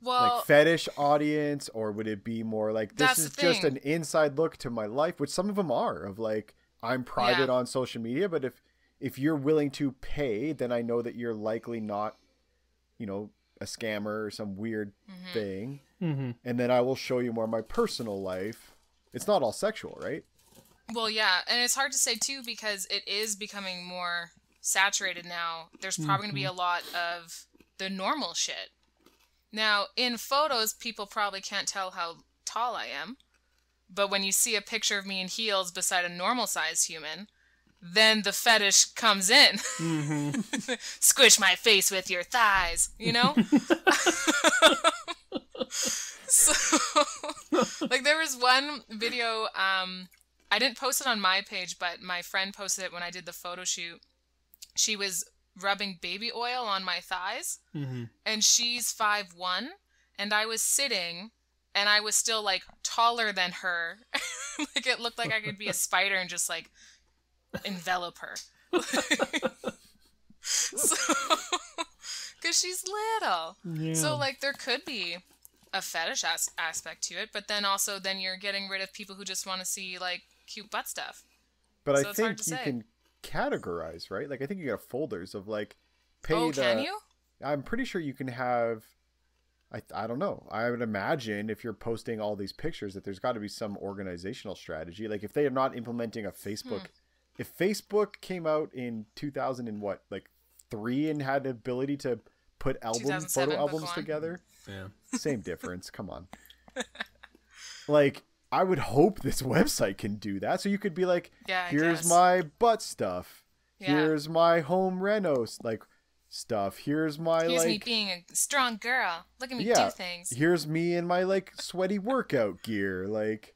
well, like fetish audience, or would it be more like this is just an inside look to my life, which some of them are of like I'm private Yeah. on social media, but if if you're willing to pay, then I know that you're likely not, you know, a scammer or some weird Mm-hmm. thing Mm-hmm. and then I will show you more of my personal life. It's not all sexual, right? well, yeah, and it's hard to say too because it is becoming more saturated now. There's probably going to be a lot of the normal shit. Now, in photos, people probably can't tell how tall I am. But when you see a picture of me in heels beside a normal sized human, then the fetish comes in. Mm-hmm. Squish my face with your thighs, you know? so, like, there was one video, um, I didn't post it on my page, but my friend posted it when I did the photo shoot. She was rubbing baby oil on my thighs Mm-hmm. and she's five one, and I was sitting and I was still like taller than her. like it looked like I could be a spider and just like envelop her. so cuz she's little. Yeah. So like there could be a fetish as- aspect to it, but then also then you're getting rid of people who just want to see like cute butt stuff. But So I think you can categorize, right? Like I think you got folders of like pay oh, the can you? I'm pretty sure you can have I I don't know. I would imagine if you're posting all these pictures that there's got to be some organizational strategy. Like if they are not implementing a Facebook Hmm. if Facebook came out in 2000 and what like 3 and had the ability to put album photo albums go together, yeah. same difference. Come on. Like I would hope this website can do that. So you could be like, Yeah, here's guess. my butt stuff. Yeah. Here's my home renos like stuff. Here's my Here's me like being a strong girl. Look at me yeah. do things. Here's me in my like sweaty workout gear. Like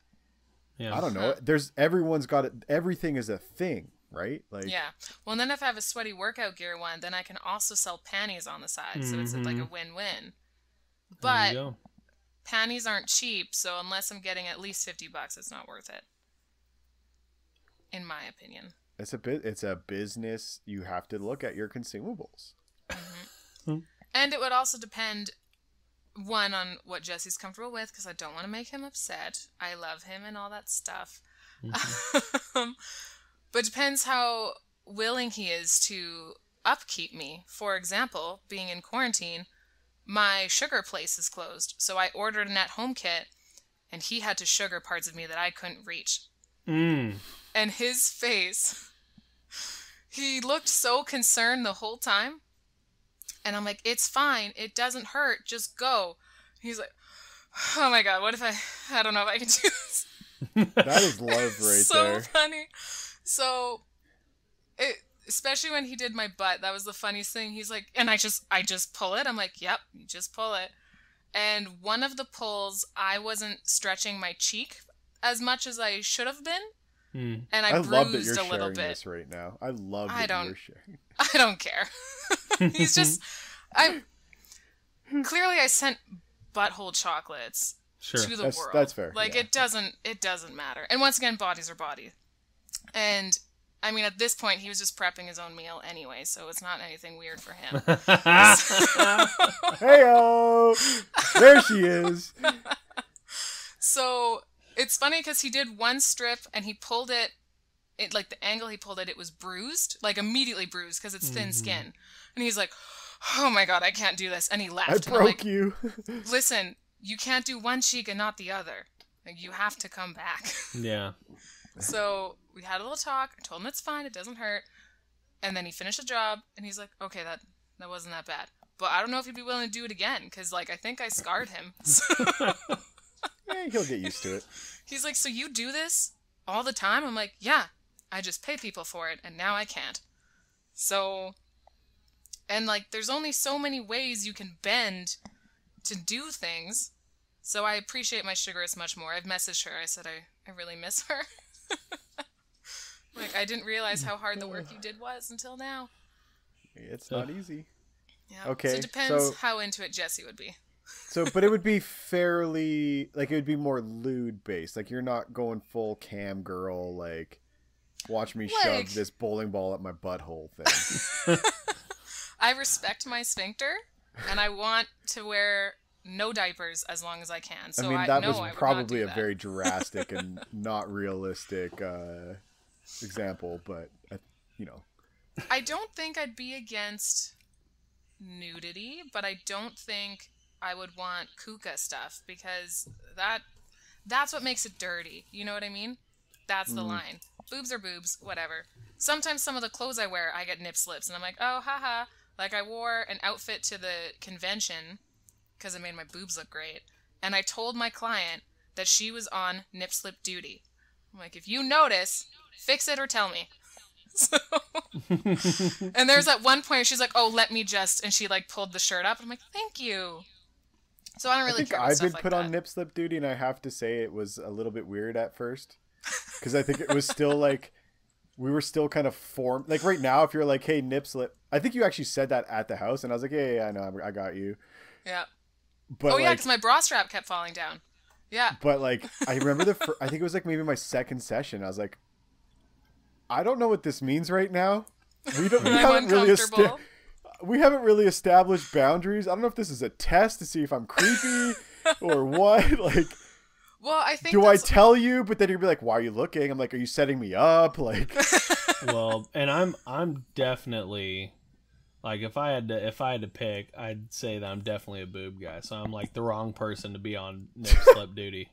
Yeah. I don't know. There's everyone's got it. Everything is a thing, right? Like Yeah. Well, and then if I have a sweaty workout gear one, then I can also sell panties on the side. So it's like mm-hmm. a win-win. But you go. Panties aren't cheap, so unless I'm getting at least 50 bucks, it's not worth it. In my opinion. it's a bit. It's a business. You have to look at your consumables. Mm-hmm. Hmm. And it would also depend one on what Jesse's comfortable with because I don't want to make him upset. I love him and all that stuff. Mm-hmm. um, but depends how willing he is to upkeep me. For example, being in quarantine, my sugar place is closed, so I ordered an at-home kit, and he had to sugar parts of me that I couldn't reach. Mm. And his face, he looked so concerned the whole time. And I'm like, it's fine. It doesn't hurt. Just go. He's like, oh my God, what if I, I don't know if I can do this. That is love right so there. funny. So, it, especially when he did my butt, that was the funniest thing. He's like, and I just, I just pull it. I'm like, yep, you just pull it. And one of the pulls, I wasn't stretching my cheek as much as I should have been, Mm. and I, I, bruised love that you're a little sharing bit. this right now. I love I that don't- you're sharing. I don't care. He's just, I clearly I sent butthole chocolates Sure. to the That's- world. that's fair, Like yeah. it doesn't, it doesn't matter. And once again, bodies are body. And I mean, at this point, he was just prepping his own meal anyway, so it's not anything weird for him. Heyo, there she is. So it's funny because he did one strip and he pulled it, it like the angle he pulled it, it was bruised, like immediately bruised because it's thin Mhm. skin. And he's like, "Oh my god, I can't do this," and he I left. I'm broke like, you. Listen, you can't do one cheek and not the other. Like you have to come back. yeah. So we had a little talk. I told him it's fine, it doesn't hurt. And then he finished the job, and he's like, "Okay, that that wasn't that bad." But I don't know if he'd be willing to do it again, because like I think I scarred him. So Eh, he'll get used to it. he's like, "So you do this all the time?" I'm like, "Yeah, I just pay people for it, and now I can't." So, and like, there's only so many ways you can bend to do things. So I appreciate my sugarist much more. I've messaged her. I said I, I really miss her. like I didn't realize how hard the work you did was until now. It's not easy. Yeah. So Okay, it depends so- how into it Jesse would be. So, but it would be fairly like it would be more lewd based. Like you're not going full cam girl. Like, watch me Like- shove this bowling ball at my butthole thing. I respect my sphincter, and I want to wear no diapers as long as I can. So I mean, that was I would not probably a that. very drastic and not realistic uh, example, but uh, you know, I don't think I'd be against nudity, but I don't think I would want kuka stuff because that that's what makes it dirty. You know what I mean? That's Mm. the line. Boobs are boobs, whatever. Sometimes some of the clothes I wear, I get nip slips, and I'm like, oh, haha. Like I wore an outfit to the convention because it made my boobs look great, and I told my client that she was on nip slip duty. I'm like, if you notice, fix it or tell me. So, and there's at one point she's like, "Oh, let me just," and she like pulled the shirt up. I'm like, "Thank you." So I don't I really think care I've been like put that. on nip slip duty, and I have to say it was a little bit weird at first because I think it was still like we were still kind of formed. Like right now, if you're like, "Hey, nip slip," I think you actually said that at the house, and I was like, "Yeah, yeah, yeah I know, I got you." yeah. But oh yeah, like, because my bra strap kept falling down. Yeah. But like, I remember the. Fir- I think it was like maybe my second session. I was like, I don't know what this means right now. We don't. We I'm haven't really. esta- we haven't really established boundaries. I don't know if this is a test to see if I'm creepy or what. Like, Well, I think do I tell you? But then you'd be like, "Why are you looking?" I'm like, "Are you setting me up?" Like, well, and I'm I'm definitely like if I had to if I had to pick, I'd say that I'm definitely a boob guy. So I'm like the wrong person to be on nip slip duty.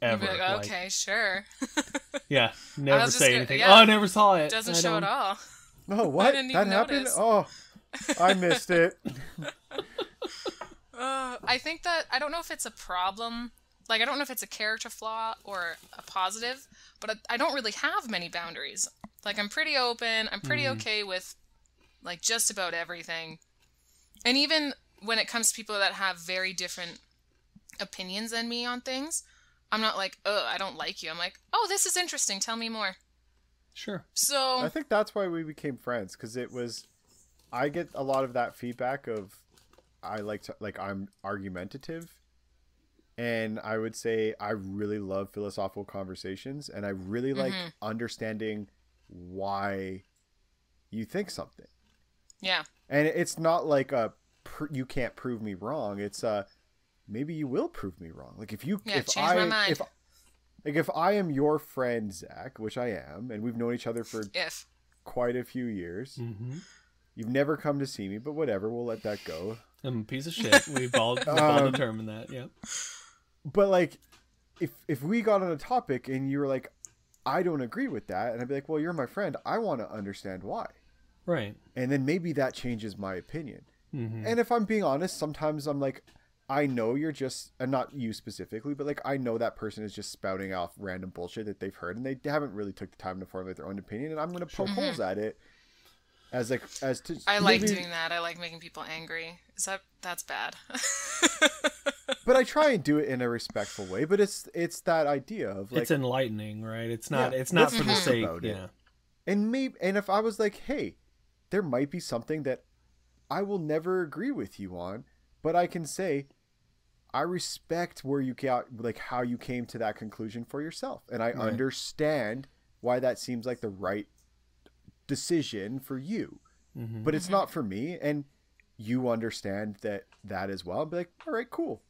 Ever. be like, Like, okay, sure. yeah, never just say gonna- anything. yeah. Oh, I never saw it. Doesn't I show don't- at all. oh, what didn't that even happened? notice. Oh, I missed it. Uh, I think that I don't know if it's a problem. Like I don't know if it's a character flaw or a positive, but I, I don't really have many boundaries. Like I'm pretty open. I'm pretty okay with like just about everything. And even when it comes to people that have very different opinions than me on things, I'm not like, "Oh, I don't like you." I'm like, "Oh, this is interesting. Tell me more." Sure. So, I think that's why we became friends because it was. I get a lot of that feedback of, I like to like I'm argumentative, and I would say I really love philosophical conversations, and I really like Mhm. understanding why you think something. Yeah. And it's not like a pr- you can't prove me wrong. It's uh maybe you will prove me wrong. Like if you Yeah, if change I my mind. if like if I am your friend Zach, which I am, and we've known each other for yes. quite a few years, Mm-hmm. you've never come to see me, but whatever, we'll let that go. I'm a piece of shit. We've all, we've all Um, determined that. Yeah. But like, if if we got on a topic and you were like, I don't agree with that, and I'd be like, well, you're my friend, I want to understand why, Right. and then maybe that changes my opinion. Mm-hmm. And if I'm being honest, sometimes I'm like, I know you're just, and not you specifically, but like I know that person is just spouting off random bullshit that they've heard, and they haven't really took the time to formulate their own opinion, and I'm gonna poke holes at it, as like as to. I like maybe- doing that. I like making people angry. Is that that's bad? but I try and do it in a respectful way. But it's it's that idea of like, it's enlightening, right? It's not. Yeah, it's not for the sake. about it. Yeah. and maybe, and if I was like, hey, there might be something that I will never agree with you on, but I can say. I respect where you got like how you came to that conclusion for yourself and I Right. understand why that seems like the right decision for you. Mhm. But it's not for me and you understand that that as well. I'd be like, "All right, cool."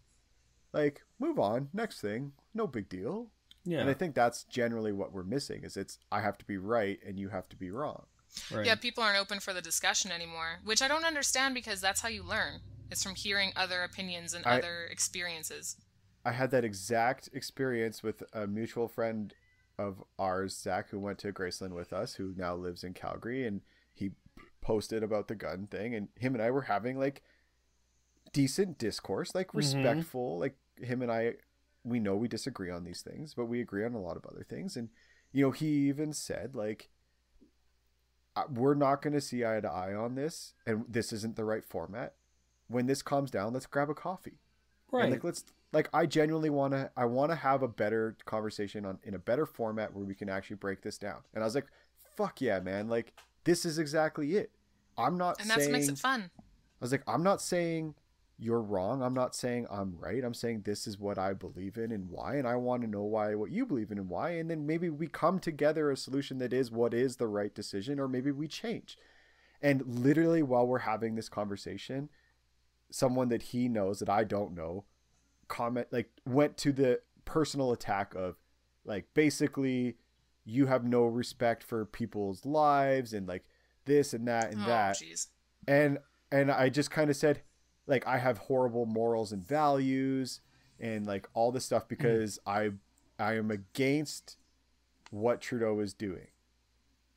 Like, move on, next thing, no big deal. Yeah. And I think that's generally what we're missing is it's I have to be right and you have to be wrong. Right. Yeah, people aren't open for the discussion anymore, which I don't understand because that's how you learn. It's from hearing other opinions and I- other experiences. I had that exact experience with a mutual friend of ours, Zach, who went to Graceland with us, who now lives in Calgary, and he posted about the gun thing, and him and I were having like decent discourse, like respectful. Like him and I, we know we disagree on these things, but we agree on a lot of other things. And you know, he even said like, "Uh, "We're not going to see eye to eye on this, and this isn't the right format. When this calms down, let's grab a coffee." right. And like let's like I genuinely want to I want to have a better conversation on in a better format where we can actually break this down. And I was like, "Fuck yeah, man! Like this is exactly it." I'm not And that's saying what makes it fun. I was like, "I'm not saying you're wrong. I'm not saying I'm right. I'm saying this is what I believe in and why, and I want to know why what you believe in and why, and then maybe we come together a solution that is what is the right decision, or maybe we change." And literally, while we're having this conversation, someone that he knows that I don't know comment like went to the personal attack of like basically you have no respect for people's lives and like this and that and oh, that jeez. and and I just kind of said like I have horrible morals and values and like all this stuff mm-hmm. because I I am against what Trudeau is doing.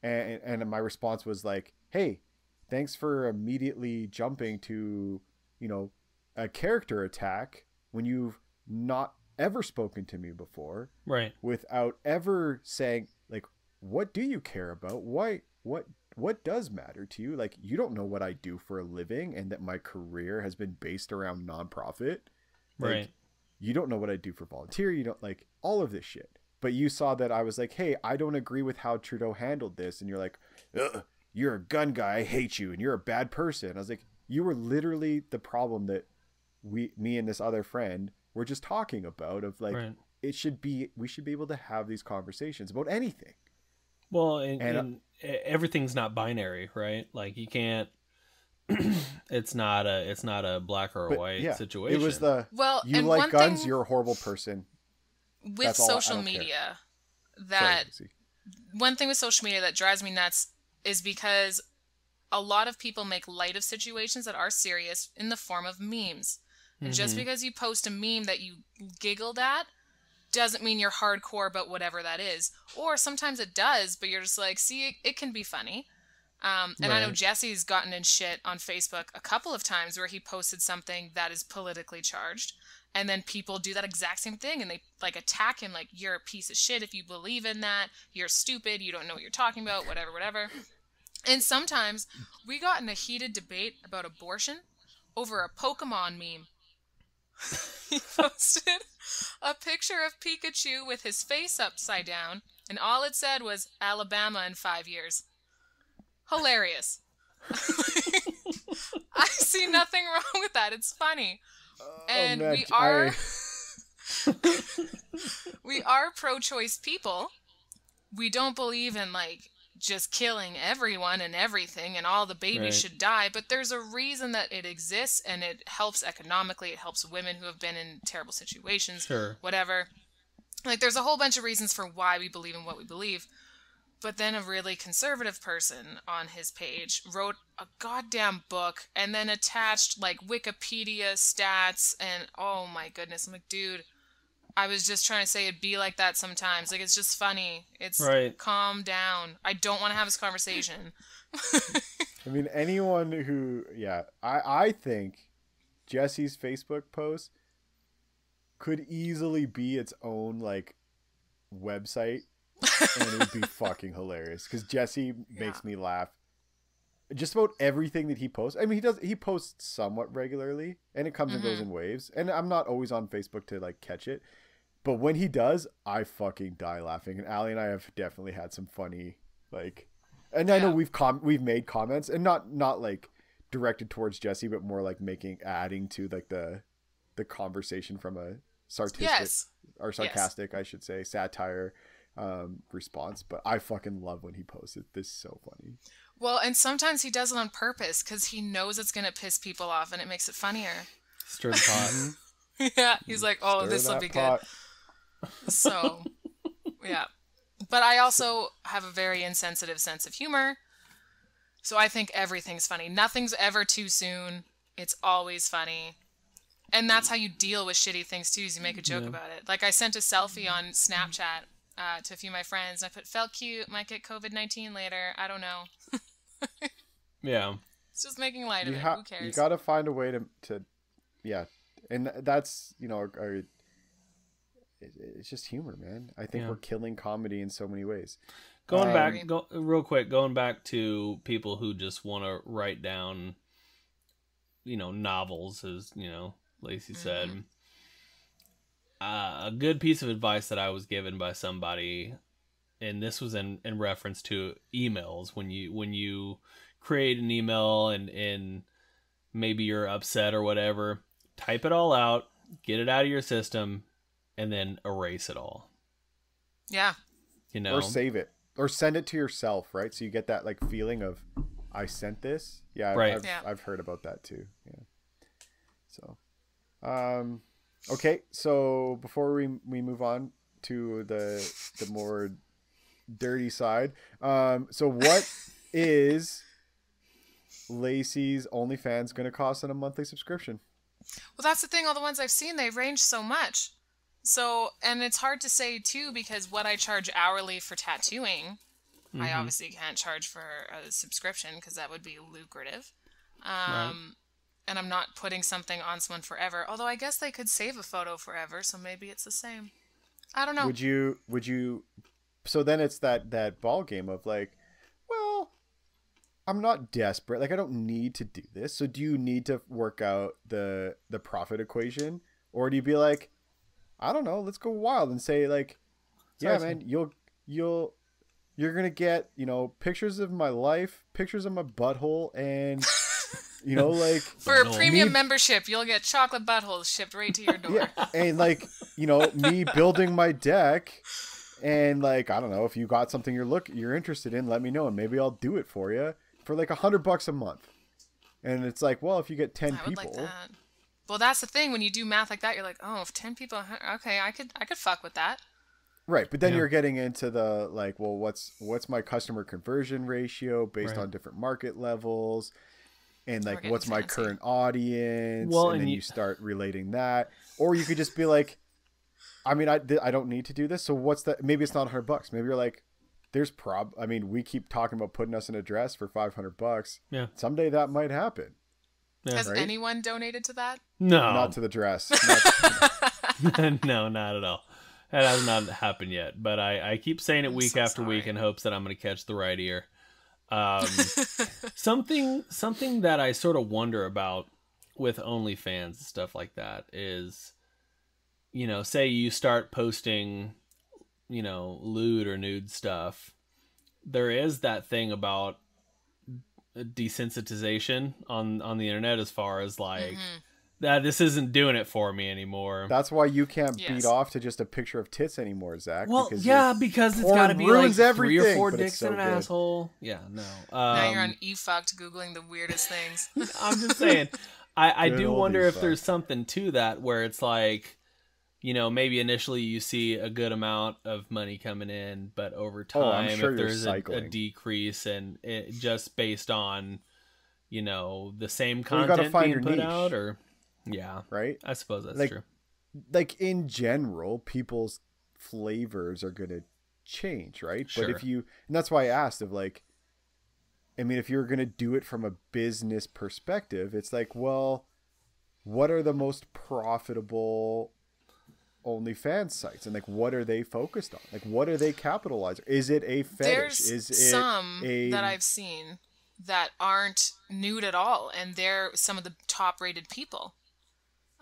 And and my response was like, "Hey, thanks for immediately jumping to, you know, a character attack when you've not ever spoken to me before right. without ever saying like what do you care about why what what does matter to you? Like you don't know what i do for a living and that my career has been based around nonprofit. Like, Right. you don't know what i do for volunteer. You don't like all of this shit. But you saw that i was like hey i don't agree with how trudeau handled this. And you're like Ugh, you're a gun guy. I hate you. And you're a bad person. I was like you were literally the problem that we me and this other friend were just talking about of like right. it should be we should be able to have these conversations about anything. Well, and, And, uh, and everything's not binary, right? Like you can't. it's not a. It's not a black or a but white yeah situation. it was the Well, you and like one guns thing you're a horrible person with that's all I- I social don't care. media Sorry, that one thing with social media that drives me nuts is because a lot of people make light of situations that are serious in the form of memes. And just mm-hmm. because you post a meme that you giggled at doesn't mean you're hardcore about whatever that is. Or sometimes it does, but you're just like, see, it, it can be funny. Um, and I know Jesse's gotten in shit on Facebook a couple of times where he posted something that is politically charged. And then people do that exact same thing and they like attack him like, you're a piece of shit if you believe in that. You're stupid. You don't know what you're talking about, whatever, whatever. And sometimes we got in a heated debate about abortion over a Pokemon meme. he posted a picture of Pikachu with his face upside down, and all it said was Alabama in five years. Hilarious. I see nothing wrong with that. It's funny. Oh, and Oh, man, we I- are we are pro-choice people. We don't believe in like just killing everyone and everything and all the babies Right. should die, but there's a reason that it exists and it helps economically, it helps women who have been in terrible situations, Sure. whatever. like there's a whole bunch of reasons for why we believe in what we believe. But then a really conservative person on his page wrote a goddamn book and then attached like Wikipedia stats and oh my goodness. I'm like, dude, I was just trying to say it'd be like that sometimes. Like it's just funny. It's Right. calm down. I don't want to have this conversation. I mean, anyone who, yeah, I, I think Jesse's Facebook post could easily be its own like website, and it would be fucking hilarious because Jesse makes me laugh. Just about everything that he posts. I mean, he does. He posts somewhat regularly, and it comes and goes mm-hmm. in waves. And I'm not always on Facebook to like catch it, but when he does, I fucking die laughing. And Ali and I have definitely had some funny like and I know we've com- we've made comments and not not like directed towards Jesse, but more like making adding to like the the conversation from a sarcastic Yes. or sarcastic, I should say, satire um response. But I fucking love when he posts it. This is so funny. Well, and sometimes he does it on purpose because he knows it's gonna piss people off and it makes it funnier. Stir the pot. yeah, he's like, oh, Stir this will be pot. good. So, yeah. But I also have a very insensitive sense of humor. So I think everything's funny. Nothing's ever too soon. It's always funny. And that's how you deal with shitty things too, is you make a joke Yeah. about it. Like I sent a selfie on Snapchat uh, to a few of my friends. I put, felt cute, might get COVID 19 later. I don't know. Yeah. It's just making light of You it. ha- Who cares? you got to find a way to to yeah, and that's you know, our, it, it's just humor, man. I think Yeah. we're killing comedy in so many ways. Going Um, back, go real quick. Going back to people who just want to write down, you know, novels, as you know, Lacey said. Mhm. Uh, a good piece of advice that I was given by somebody, and this was in in reference to emails. When you when you create an email and and maybe you're upset or whatever, type it all out, get it out of your system, and then erase it all. yeah. You know, or save it or send it to yourself right so you get that like feeling of i sent this yeah Right. I've, Yeah. I've heard about that too yeah so um okay so before we we move on to the the more dirty side um so what is lacey's onlyfans gonna cost on a monthly subscription Well, that's the thing. All the ones I've seen, they range so much. So, and it's hard to say too because what I charge hourly for tattooing, I Mhm. obviously can't charge for a subscription because that would be lucrative. Um, And I'm not putting something on someone forever. Although I guess they could save a photo forever, so maybe it's the same. I don't know. would you would you so then it's that that ball game of like well i'm not desperate like i don't need to do this so do you need to work out the the profit equation or do you be like i don't know let's go wild and say like yeah Sorry, man you'll you'll you're gonna get you know pictures of my life pictures of my butthole and you know like for a No. premium Me- membership, you'll get chocolate buttholes shipped right to your door. yeah and like you know me building my deck and like i don't know if you got something you're look you're interested in let me know and maybe i'll do it for you for like a hundred bucks a month and it's like well if you get 10 I would people like that. Well, that's the thing. When you do math like that, you're like, oh, if ten people, okay, I could, I could fuck with that. right but then Yeah. you're getting into the like well what's what's my customer conversion ratio based Right. on different market levels and like getting what's my current audience Well, and, and then you- you start relating that or you could just be like i mean i th- i don't need to do this so what's that maybe it's not 100 bucks maybe you're like there's prob i mean we keep talking about putting us in a dress for 500 bucks Yeah. someday that might happen Yeah. Has right? anyone donated to that? No, not to the dress Not- no, not at all. That has not happened yet, but I, I keep saying it I'm week so after week in hopes that I'm going to catch the right ear. Um, something something that I sort of wonder about with OnlyFans and stuff like that is, you know, say you start posting, you know, lewd or nude stuff. There is that thing about desensitization on on the internet as far as like Mhm. That this isn't doing it for me anymore. that's why you can't Yes. beat off to just a picture of tits anymore zach Well, because yeah, because it's got to be ruins like three or four dicks so in an good. asshole. Yeah, no. now Um, you're on eFucked googling the weirdest things. I'm just saying. I, I Good do old wonder if there's something to that where it's like, you know, maybe initially you see a good amount of money coming in, but over Oh, time, sure if there's a, a decrease and it just based on, you know, the same Well, you content find being your put niche. out, or yeah, right? I suppose that's Like, true. Like in general, people's flavors are gonna change, right? But if you and that's why I asked of like I mean if you're gonna do it from a business perspective, it's like, well, what are the most profitable OnlyFans sites and like what are they focused on? Like what are they capitalizing? Is it a fetish? There's Is it some a that I've seen that aren't nude at all, and they're some of the top-rated people.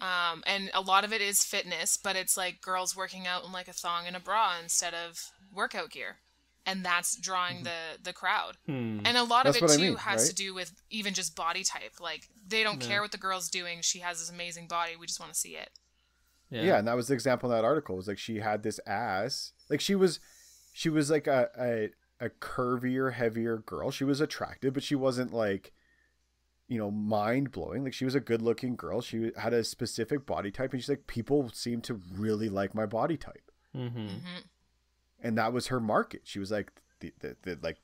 Um, and a lot of it is fitness, but it's like girls working out in like a thong and a bra instead of workout gear, and that's drawing the the crowd. Hmm. And a lot That's of it what I too mean, has to do with even just body type. Like they don't Yeah. care what the girl's doing; she has this amazing body. We just want to see it. yeah. and that was the example in that article. It was like she had this ass, like she was, she was like a a, a curvier, heavier girl. She was attractive, but she wasn't like, you know, mind blowing. Like she was a good looking girl. She had a specific body type, and she's like, people seem to really like my body type, Mm-hmm. hmm and that was her market. She was like the, the, the like,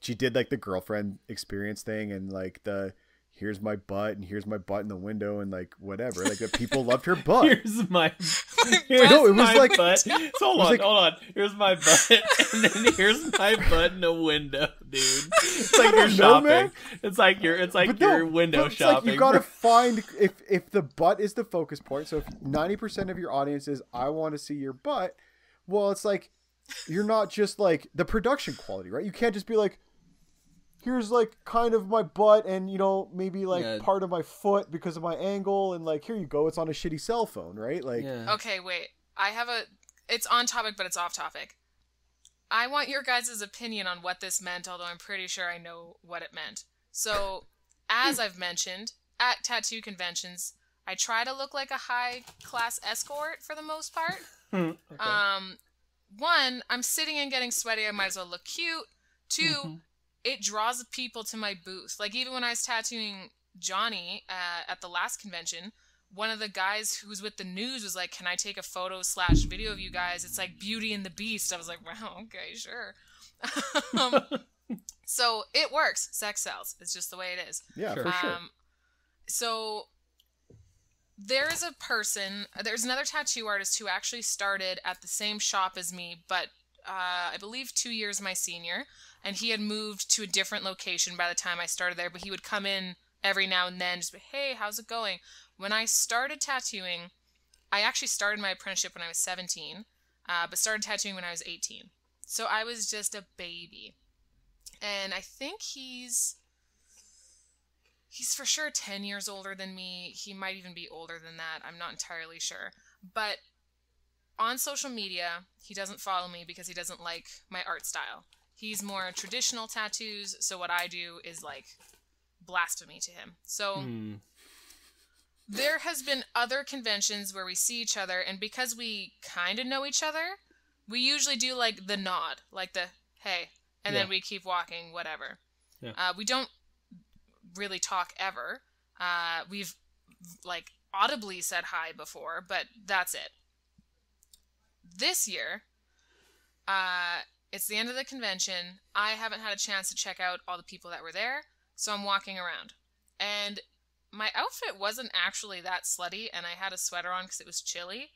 she did like the girlfriend experience thing, and like the. Here's my butt, and here's my butt in the window, and like whatever. Like the people loved her butt. Here's my. butt. Here's No, it was my like- butt. So hold was on, like- hold on. Here's my butt, and then here's my butt in a window, dude. It's like I you're don't know, shopping. man. It's like you're. It's like But you're no, window it's shopping. Like you gotta find if if the butt is the focus point. So if ninety percent of your audience is I want to see your butt, well, it's like you're not just like the production quality, right? You can't just be like, here's like kind of my butt and you know maybe like Yeah. part of my foot because of my angle and like here you go, it's on a shitty cell phone, right? Like yeah. Okay, wait. I have a. It's on topic, but it's off topic. I want your guys' opinion on what this meant, although I'm pretty sure I know what it meant. So, as I've mentioned, at tattoo conventions, I try to look like a high class escort for the most part. Okay. Um, one, I'm sitting and getting sweaty. I might as well look cute. 2 Mhm. it draws people to my booth. Like even when I was tattooing Jonny uh, at the last convention, one of the guys who was with the news was like, "Can I take a photo slash video of you guys?" It's like Beauty and the Beast. I was like, "Wow, okay, sure." um, so it works. Sex sells. It's just the way it is. yeah, Sure. for sure. Um, so there is a person, there's another tattoo artist who actually started at the same shop as me, but uh, I believe two years my senior, and he had moved to a different location by the time I started there. But he would come in every now and then, just be, hey, how's it going? When I started tattooing, I actually started my apprenticeship when I was 17, uh, but started tattooing when I was 18. So I was just a baby. And I think he's he's for sure 10 years older than me. He might even be older than that. I'm not entirely sure. But on social media, he doesn't follow me because he doesn't like my art style. He's more traditional tattoos, so what I do is like blasphemy to him. So Hmm. There has been other conventions where we see each other and because we kind of know each other, we usually do like the nod, like the hey, and then we keep walking, whatever. Yeah. Uh, we don't really talk ever. Uh, we've like audibly said hi before, but that's it. This year, uh, it's the end of the convention. I haven't had a chance to check out all the people that were there, so I'm walking around. And my outfit wasn't actually that slutty, and I had a sweater on because it was chilly,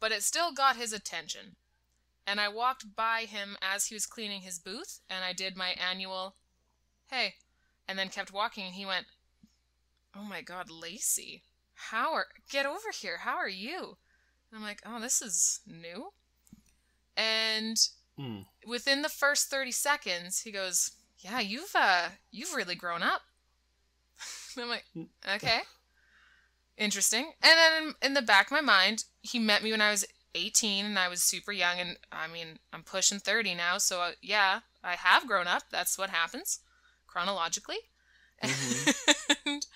but it still got his attention. And I walked by him as he was cleaning his booth, and I did my annual, hey, and then kept walking, and he went, oh my god, Lacey, how are, get over here, how are you? And I'm like, oh, this is new. And Hmm. within the first 30 seconds, he goes, yeah, you've, uh, you've really grown up. I'm like, okay. Interesting. And then in the back of my mind, he met me when I was 18 and I was super young. And I mean, I'm pushing 30 now. So uh, yeah, I have grown up. That's what happens chronologically. and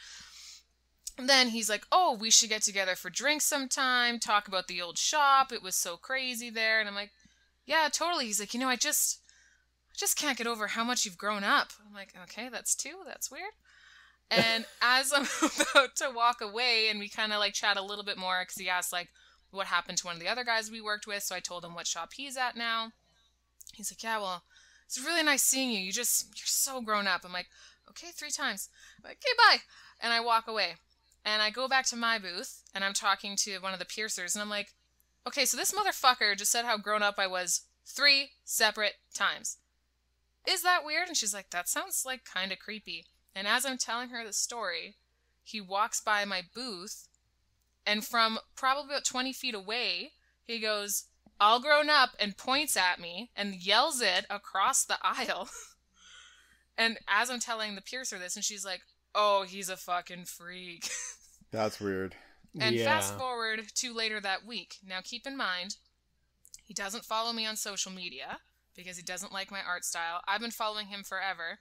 then he's like, oh, we should get together for drinks sometime, talk about the old shop. It was so crazy there. And I'm like, yeah, totally. He's like, you know, I just, I just can't get over how much you've grown up. I'm like, okay, that's two. That's weird. And as I'm about to walk away, and we kind of like chat a little bit more, because he asked like, what happened to one of the other guys we worked with. So I told him what shop he's at now. He's like, yeah, well, it's really nice seeing you. You just, you're so grown up. I'm like, okay, three times. I'm like, okay, bye. And I walk away. And I go back to my booth and I'm talking to one of the piercers and I'm like, okay, so this motherfucker just said how grown up I was three separate times. Is that weird? And she's like, that sounds like kind of creepy. And as I'm telling her the story, he walks by my booth and from probably about 20 feet away, he goes, all grown up and points at me and yells it across the aisle. and as I'm telling the piercer this, and she's like, oh, he's a fucking freak. That's weird. And Yeah. fast forward to later that week. Now, keep in mind, he doesn't follow me on social media because he doesn't like my art style. I've been following him forever.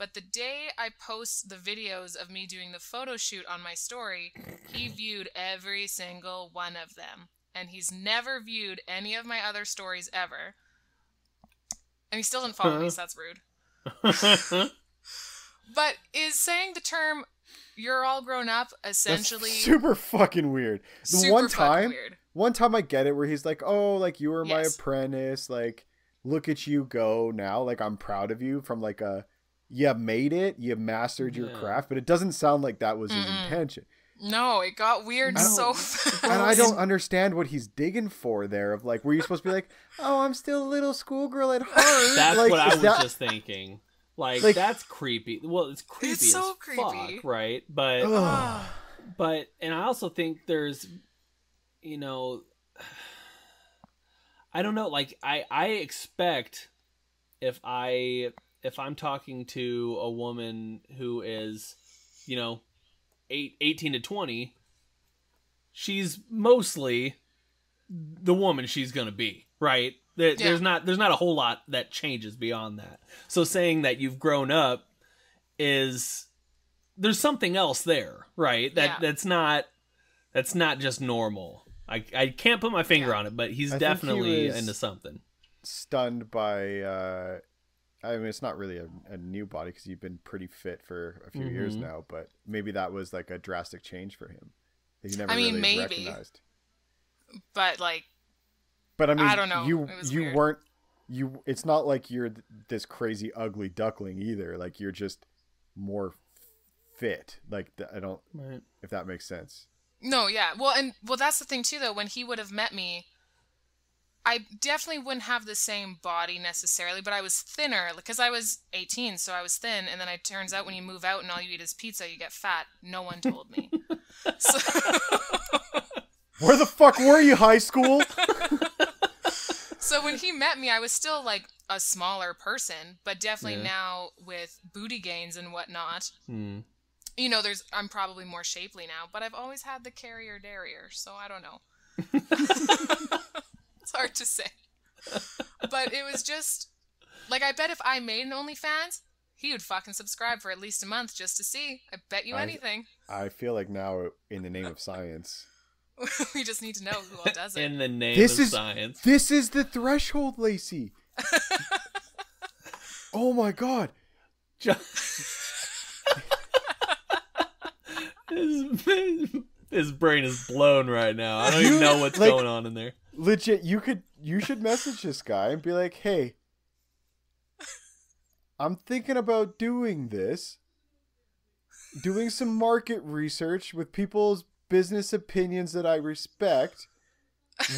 But the day I post the videos of me doing the photo shoot on my story, he viewed every single one of them. And he's never viewed any of my other stories ever. And he still didn't follow me, so that's rude. But is saying the term "you're all grown up" That's essentially super fucking weird. The super one time, weird? one time I get it where he's like, "Oh, like you were my apprentice. Like, look at you go now. Like, I'm proud of you." From like a, you made it, you mastered your Yeah. craft, but it doesn't sound like that was his Mm-mm. intention. No, it got weird so fast. And I don't understand what he's digging for there. Of like, were you supposed to be like, "Oh, I'm still a little schoolgirl at heart." That's like, what I was that- just thinking. Like, Like- that's creepy. Well, it's creepy It's so as creepy. fuck, right? But Ugh. but and I also think there's you know I don't know like I I expect if I if I'm talking to a woman who is you know 8 18 to 20 she's mostly the woman she's going to be, right? There, Yeah. There's not there's not a whole lot that changes beyond that. So saying that you've grown up is there's something else there, right? That Yeah. that's not that's not just normal. I I can't put my finger Yeah. on it, but he's I think he definitely was- into something. stunned by uh I mean it's not really a, a new body because you've been pretty fit for a few years Mhm. now, but maybe that was like a drastic change for him. He never I mean, really maybe. recognized. but like, But I mean, I don't know. You you weird. weren't you. It's not like you're th- this crazy ugly duckling either. Like you're just more fit. Like th- I don't Right. if that makes sense. no, yeah. Well, and well, that's the thing too, though. When he would have met me, I definitely wouldn't have the same body necessarily, but I was thinner because I was 18, so I was thin. And then it turns out when you move out and all you eat is pizza, you get fat. No one told me. so, Where the fuck were you, high school? so when he met me, I was still like a smaller person, but definitely Yeah. now with booty gains and whatnot, Hmm. you know, there's I'm probably more shapely now, but I've always had the Carriere derriere, so I don't know. it's hard to say. But it was just like I bet if I made an OnlyFans, he would fucking subscribe for at least a month just to see. I bet you I- anything. I feel like now, in the name of science, we just need to know who all does it. In the name This of is- science. this is the threshold, Lacey. oh my god. Jo- his, his brain is blown right now. I don't even know what's Like- going on in there. Legit you could you should message this guy and be like hey i'm thinking about doing this doing some market research with people's business opinions that i respect.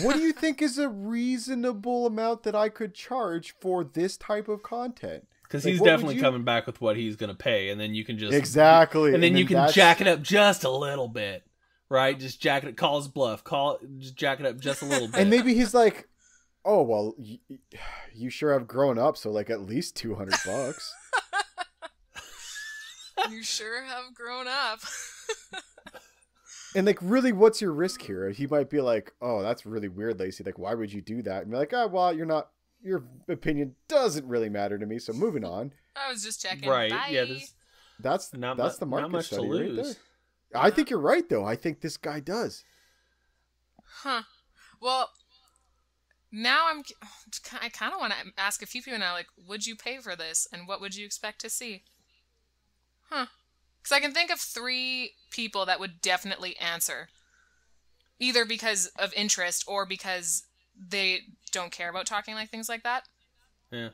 What do you think is a reasonable amount that i could charge for this type of content? Because Like, he's definitely you- coming back with what he's going to pay, and then you can just exactly and then you can that's- jack it up just a little bit, right? Just jack it, call his bluff, call, just jack it up just a little bit. and maybe he's like oh well y- y- you sure have grown up so like at least 200 bucks you sure have grown up. And like, really, what's your risk here? He might be like, "Oh, that's really weird, Lacey. Like, why would you do that?" And be like, "Oh, well, you're not. Your opinion doesn't really matter to me. So moving on. I was just checking. right? Bye. Yeah, this That's Not that's mu- the not market much to study right lose. there. I think you're right, though. I think this guy does. Huh. Well, now I'm. I kind of want to ask a few people now. Like, would you pay for this, and what would you expect to see? Huh. Because I can think of three people that would definitely answer. either because of interest or because they don't care about talking like things like that. Yeah.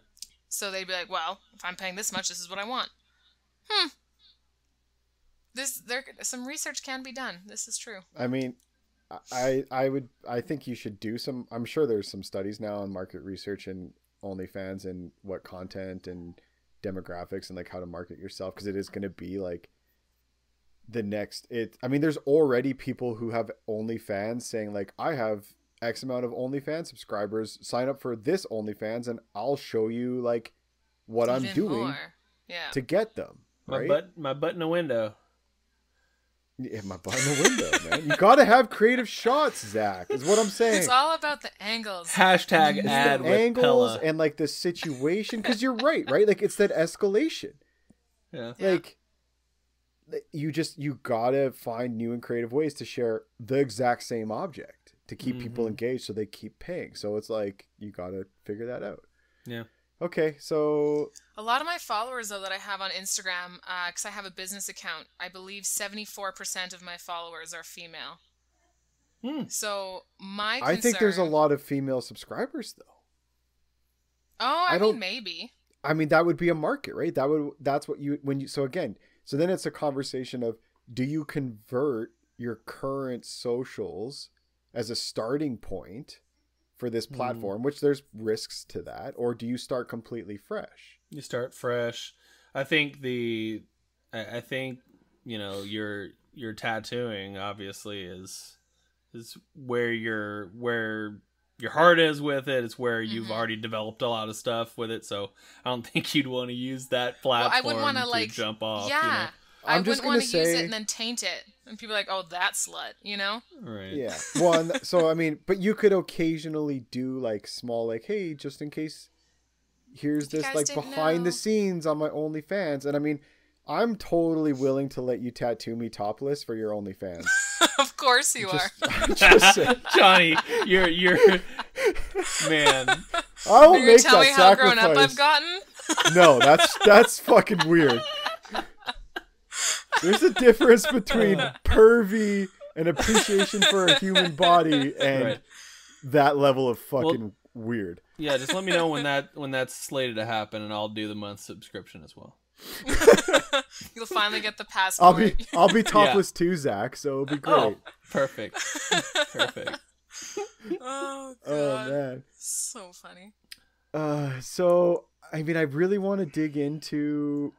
So they'd be like, "Well, if I'm paying this much, this is what I want." Hmm. This there some research can be done. This is true. I mean, I I would I think you should do some. I'm sure there's some studies now on market research and OnlyFans and what content and demographics and like how to market yourself because it is going to be like the next it i mean there's already people who have onlyfans saying like i have x amount of onlyfans subscribers sign up for this onlyfans and i'll show you like what i'm doing. Yeah. to get them My butt, my butt in a window. Yeah, my butt in the window man you gotta have creative shots zach is what i'm saying It's all about the angles. Hashtag It's ad with angles Pella. and like the situation because you're right right like it's that escalation yeah. Yeah. like you just you gotta find new and creative ways to share the exact same object to keep people Mhm. engaged so they keep paying so it's like you gotta figure that out Yeah. Okay so A lot of my followers, though, that I have on Instagram, because I have a business account, I believe 74% of my followers are female. Hmm. So my i think there's a lot of female subscribers though Oh, I, I mean, don't- maybe. i mean that would be a market right that would that's what you when you so again so then it's a conversation of do you convert your current socials as a starting point for this Hmm. platform which there's risks to that or do you start completely fresh You start fresh. I think the, I, I think you know your your tattooing obviously is is where your where your heart is with it. It's where you've Mhm. already developed a lot of stuff with it. So I don't think you'd want to use that Well, platform I wouldn't want to to like jump off. Yeah, I'm I just wouldn't want gonna to use say- it and then taint it, and people are like, "Oh, that slut," you know? Right. Yeah. Well, th- so I mean, but you could occasionally do like small, like, hey, just in case, here's you this like didn't behind the scenes on my OnlyFans, and I mean, I'm totally willing to let you tattoo me topless for your OnlyFans. of course you Just, are. just. Jonny, you're you're man. I will make tell that me how grown up sacrifice. I've gotten? No, that's that's fucking weird. There's a difference between pervy and appreciation for a human body and Right. that level of fucking weird. Yeah, just let me know when that when that's slated to happen, and I'll do the month subscription as well. You'll finally get the passport. I'll be I'll be topless too, Zach. So it'll be great. Oh, perfect, perfect. oh god, Oh man. so funny. Uh, so I mean, I really want to dig into.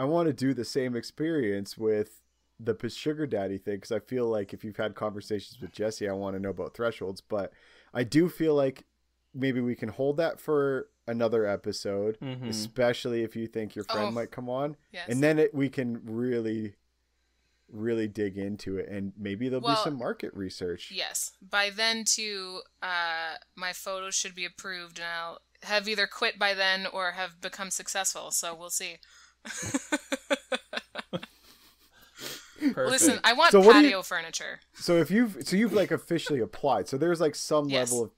I want to do the same experience with the sugar daddy thing because I feel like if you've had conversations with Jesse, I want to know about thresholds. But I do feel like maybe we can hold that for another episode, Mhm. especially if you think your friend Oh. might come on, Yes. and then it, we can really, really dig into it, and maybe there'll Well, be some market research. Yes. By then, too, uh, my photos should be approved, and I'll have either quit by then or have become successful. So we'll see. Perfect. Listen, I want So what do you- patio furniture. So if you've so you've like officially applied. So there's like some Yes. level of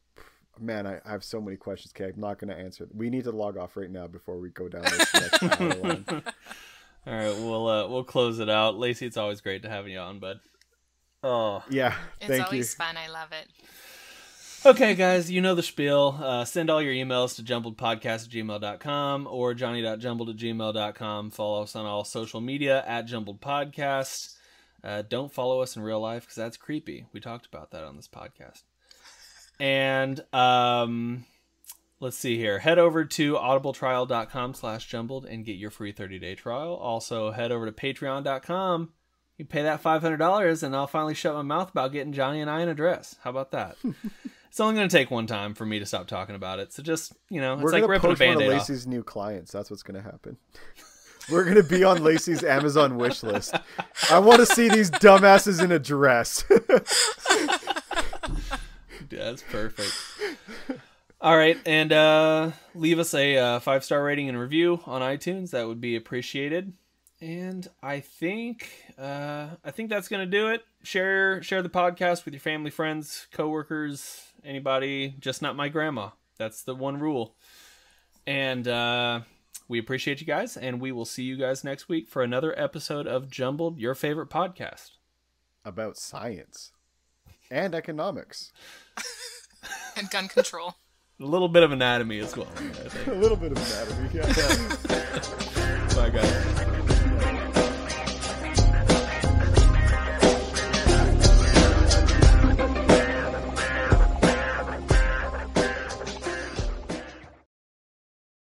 man, I, I have so many questions, okay. I'm not gonna answer. We need to log off right now before we go down this next line. All right, we'll uh, we'll close it out. Lacey, it's always great to have you on, bud. Oh, Yeah, It's thank you. always fun. I love it. Okay, guys, you know the spiel. Uh, send all your emails to jumbledpodcast at gmail.com or johnny.jumbled at gmail.com. Follow us on all social media at jumbled podcast. Uh, don't follow us in real life because that's creepy. We talked about that on this podcast. And um, let's see here. Head over to audibletrial.com slash jumbled and get your free 30-day trial. Also, head over to patreon.com. You pay that $500 and I'll finally shut my mouth about getting Jonny and I an address. How about that? it's only going to take one time for me to stop talking about it. So just, you know, it's We're like ripping a of band-aid off. Lacey's new clients. That's what's gonna happen. We're gonna be on Lacey's Amazon wish list. I want to see these dumbasses in a dress. Yeah, that's perfect. All right, and uh, leave us a uh, five star rating and review on iTunes. That would be appreciated. And I think uh, I think that's gonna do it. Share share the podcast with your family, friends, coworkers, anybody. Just not my grandma. That's the one rule. And uh, we appreciate you guys, and we will see you guys next week for another episode of Jumbled, your favorite podcast. About science and economics. and gun control. A little bit of anatomy as well. I think. A little bit of anatomy. Yeah. Bye, guys.